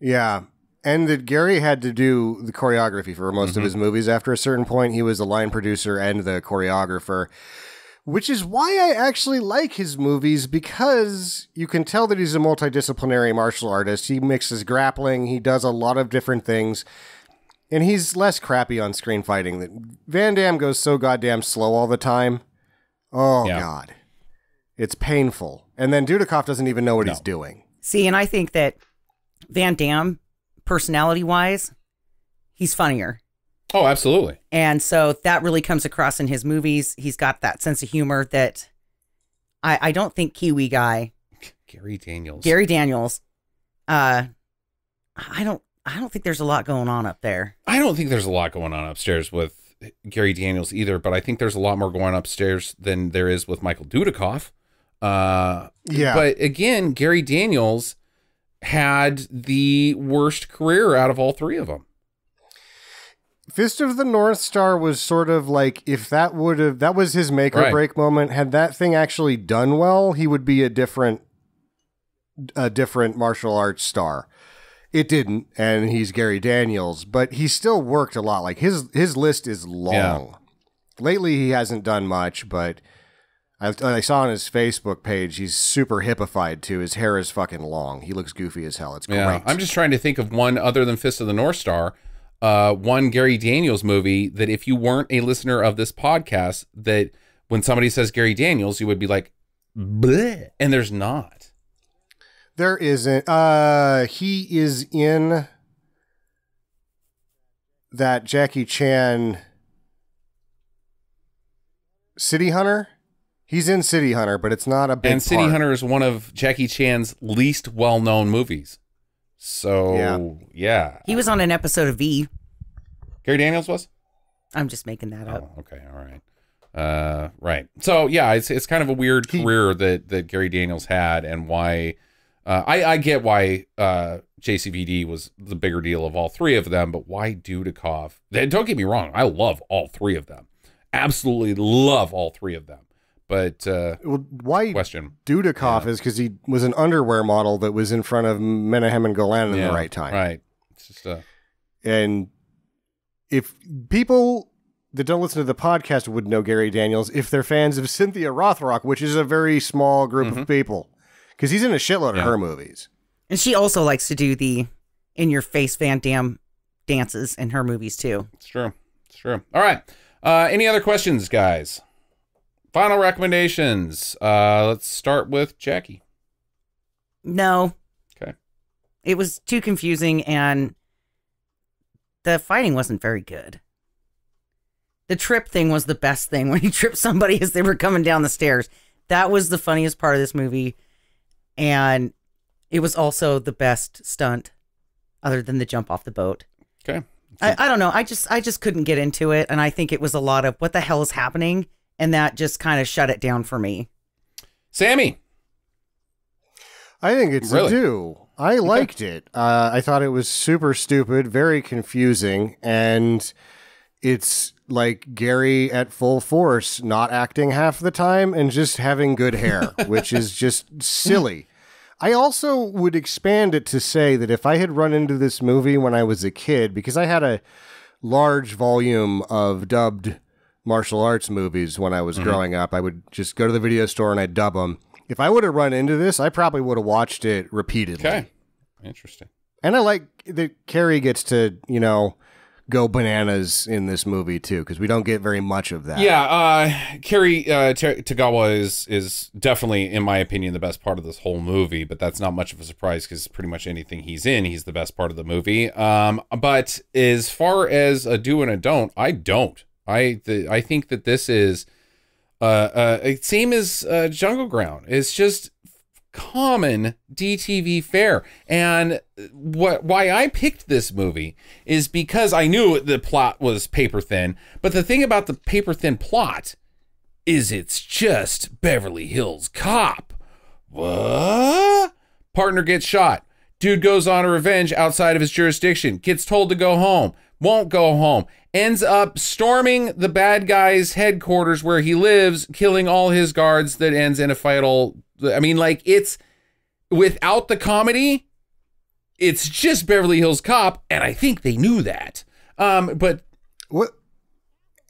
B: Yeah. And that Gary had to do the choreography for most
C: Mm-hmm.
B: of his movies. After a certain point, he was the line producer and the choreographer, which is why I actually like his movies because you can tell that he's a multidisciplinary martial artist. He mixes grappling, he does a lot of different things, and he's less crappy on screen fighting. That Van Damme goes so goddamn slow all the time. Oh,
C: Yeah.
B: God. It's painful. And then Dudikoff doesn't even know what he's doing.
A: See, and I think that Van Damme, personality wise, he's funnier.
C: Oh, absolutely.
A: And so that really comes across in his movies. He's got that sense of humor that I, I don't think Kiwi guy,
C: Gary Daniels.
A: Gary Daniels, uh I don't I don't think there's a lot going on up there.
C: I don't think there's a lot going on upstairs with Gary Daniels either, but I think there's a lot more going upstairs than there is with Michael Dudikoff. Uh,
B: Yeah.
C: But again, Gary Daniels had the worst career out of all three of them.
B: Fist of the North Star was sort of like if that would have that was his make or
C: Right.
B: break moment. Had that thing actually done well, he would be a different a different martial arts star. It didn't, and he's Gary Daniels, but he still worked a lot. Like his his list is long. Lately, he hasn't done much, but I, I saw on his Facebook page he's super hippified too. His hair is fucking long. He looks goofy as hell. It's great.
C: Yeah. I'm just trying to think of one other than Fist of the North Star. uh, one Gary Daniels movie that if you weren't a listener of this podcast, that when somebody says Gary Daniels, you would be like, Bleh, and there's not.
B: There isn't. Uh, he is in that Jackie Chan City Hunter. He's in City Hunter, but it's not a big.
C: and City
B: part.
C: Hunter is one of Jackie Chan's least well-known movies. So
B: Yeah.
C: yeah,
A: He was on an episode of V.
C: Gary Daniels was.
A: I'm just making that up.
C: Oh, okay, all right, uh, right. So yeah, it's it's kind of a weird
B: He-
C: career that that Gary Daniels had, and why. Uh, I I get why uh, JCVD was the bigger deal of all three of them, but why Dudikoff? Then Don't get me wrong, I love all three of them, absolutely love all three of them. But uh,
B: Well, why
C: question,
B: Dudikoff
C: Yeah.
B: is because he was an underwear model that was in front of Menahem and Golan in
C: Yeah,
B: the right time.
C: right? It's just uh,
B: And if people that don't listen to the podcast would know Gary Daniels if they're fans of Cynthia Rothrock, which is a very small group
C: Mhm.
B: of people, because he's in a shitload
C: Yeah.
B: of her movies.
A: And she also likes to do the in your face Van Damme dances in her movies too.
C: It's true. It's true. All right. Uh, any other questions, guys? Final recommendations. Uh, let's start with Jackie.
A: No.
C: Okay.
A: It was too confusing and the fighting wasn't very good. The trip thing was the best thing when he tripped somebody as they were coming down the stairs. That was the funniest part of this movie. And it was also the best stunt other than the jump off the boat.
C: Okay.
A: I, I don't know. I just I just couldn't get into it and I think it was a lot of what the hell is happening and that just kind of shut it down for me.
C: Sammy.
B: I think it's
C: Really?
B: a do. I liked it. Uh, I thought it was super stupid, very confusing, and it's like Gary at full force, not acting half the time and just having good hair, which is just silly. I also would expand it to say that if I had run into this movie when I was a kid, because I had a large volume of dubbed martial arts movies when I was mm-hmm. growing up, I would just go to the video store and I'd dub them. If I would have run into this, I probably would have watched it repeatedly.
C: Okay. Interesting.
B: And I like that Cary gets to, you know, go bananas in this movie too, because we don't get very much of that.
C: Yeah, uh, Cary uh, Tagawa is is definitely, in my opinion, the best part of this whole movie. But that's not much of a surprise because pretty much anything he's in, he's the best part of the movie. Um, but as far as a do and a don't, I don't. I the, I think that this is uh, uh same as uh, Jungle Ground. It's just common DTV fare. And what why I picked this movie is because I knew the plot was paper thin. But the thing about the paper thin plot is it's just Beverly Hills Cop. What? Partner gets shot. Dude goes on a revenge outside of his jurisdiction. Gets told to go home. Won't go home. Ends up storming the bad guy's headquarters where he lives, killing all his guards. That ends in a fatal. I mean, like it's without the comedy, it's just Beverly Hills Cop, and I think they knew that. Um, but
B: What?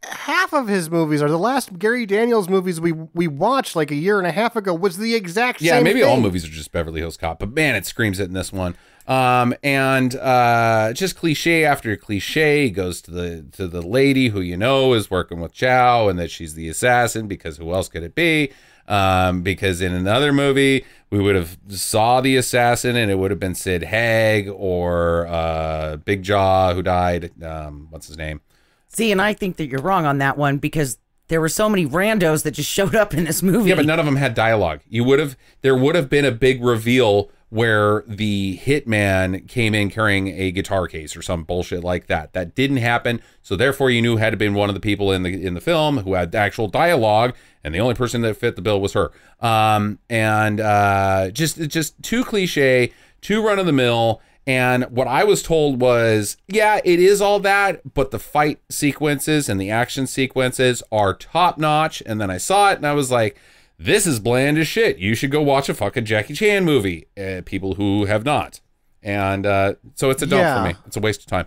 B: Half of his movies are the last Gary Daniels movies we we watched like a year and a half ago was the exact
C: yeah,
B: same.
C: Yeah, maybe
B: thing.
C: all movies are just Beverly Hills Cop, but man, it screams it in this one. Um, and uh, just cliche after cliche he goes to the to the lady who you know is working with Chow, and that she's the assassin because who else could it be? Um, because in another movie we would have saw the assassin and it would have been Sid Haig or uh, Big Jaw who died. Um, what's his name?
A: See, and I think that you're wrong on that one because there were so many randos that just showed up in this movie.
C: Yeah, but none of them had dialogue. You would have there would have been a big reveal where the hitman came in carrying a guitar case or some bullshit like that. That didn't happen. So therefore you knew had been one of the people in the in the film who had actual dialogue and the only person that fit the bill was her. Um and uh just just too cliche, too run of the mill and what I was told was, yeah, it is all that, but the fight sequences and the action sequences are top notch. And then I saw it and I was like, this is bland as shit. You should go watch a fucking Jackie Chan movie. Uh, people who have not. And uh, so it's a dump
B: Yeah.
C: for me. It's a waste of time.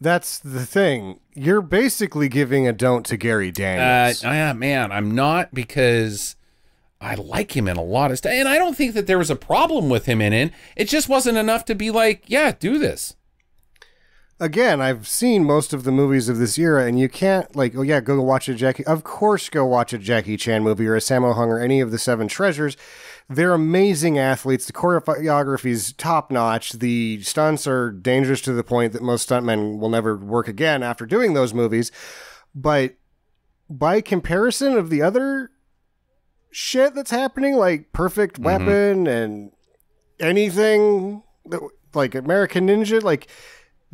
B: That's the thing. You're basically giving a don't to Gary
C: Uh,
B: Daniels.
C: yeah, man, I'm not because I like him in a lot of stuff. And I don't think that there was a problem with him in it. It just wasn't enough to be like, yeah, do this.
B: Again, I've seen most of the movies of this era, and you can't like, oh yeah, go watch a Jackie. Of course, go watch a Jackie Chan movie or a Sammo Hung or any of the Seven Treasures. They're amazing athletes. The choreography is top notch. The stunts are dangerous to the point that most stuntmen will never work again after doing those movies. But by comparison of the other shit that's happening, like Perfect mm-hmm. Weapon and anything that, like American Ninja, like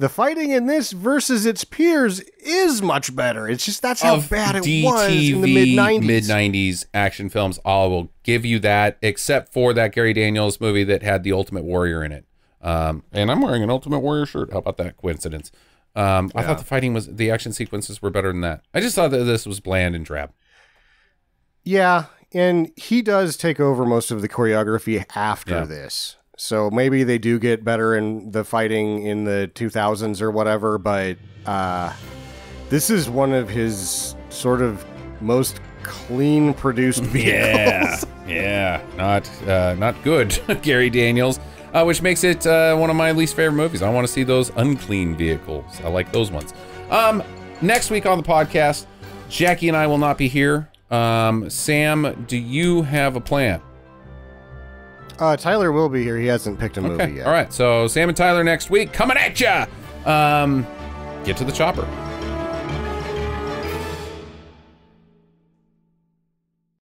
B: the fighting in this versus its peers is much better. It's just that's how
C: Of
B: bad it was in the mid '90s.
C: mid 90s action films. I will give you that, except for that Gary Daniels movie that had the Ultimate Warrior in it. Um, and I'm wearing an Ultimate Warrior shirt. How about that coincidence? Um, I thought the fighting was the action sequences were better than that. I just thought that this was bland and drab.
B: Yeah, and he does take over most of the choreography after
C: Yeah.
B: this. So maybe they do get better in the fighting in the 2000s or whatever, but uh, this is one of his sort of most clean produced vehicles.
C: yeah, yeah, not uh, not good, Gary Daniels. Uh, which makes it uh, one of my least favorite movies. I want to see those unclean vehicles. I like those ones. Um, next week on the podcast, Jackie and I will not be here. Um, Sam, do you have a plan?
B: Uh, Tyler will be here. He hasn't picked a movie
C: Okay.
B: yet.
C: All right. So Sam and Tyler next week coming at ya. Um, get to the chopper.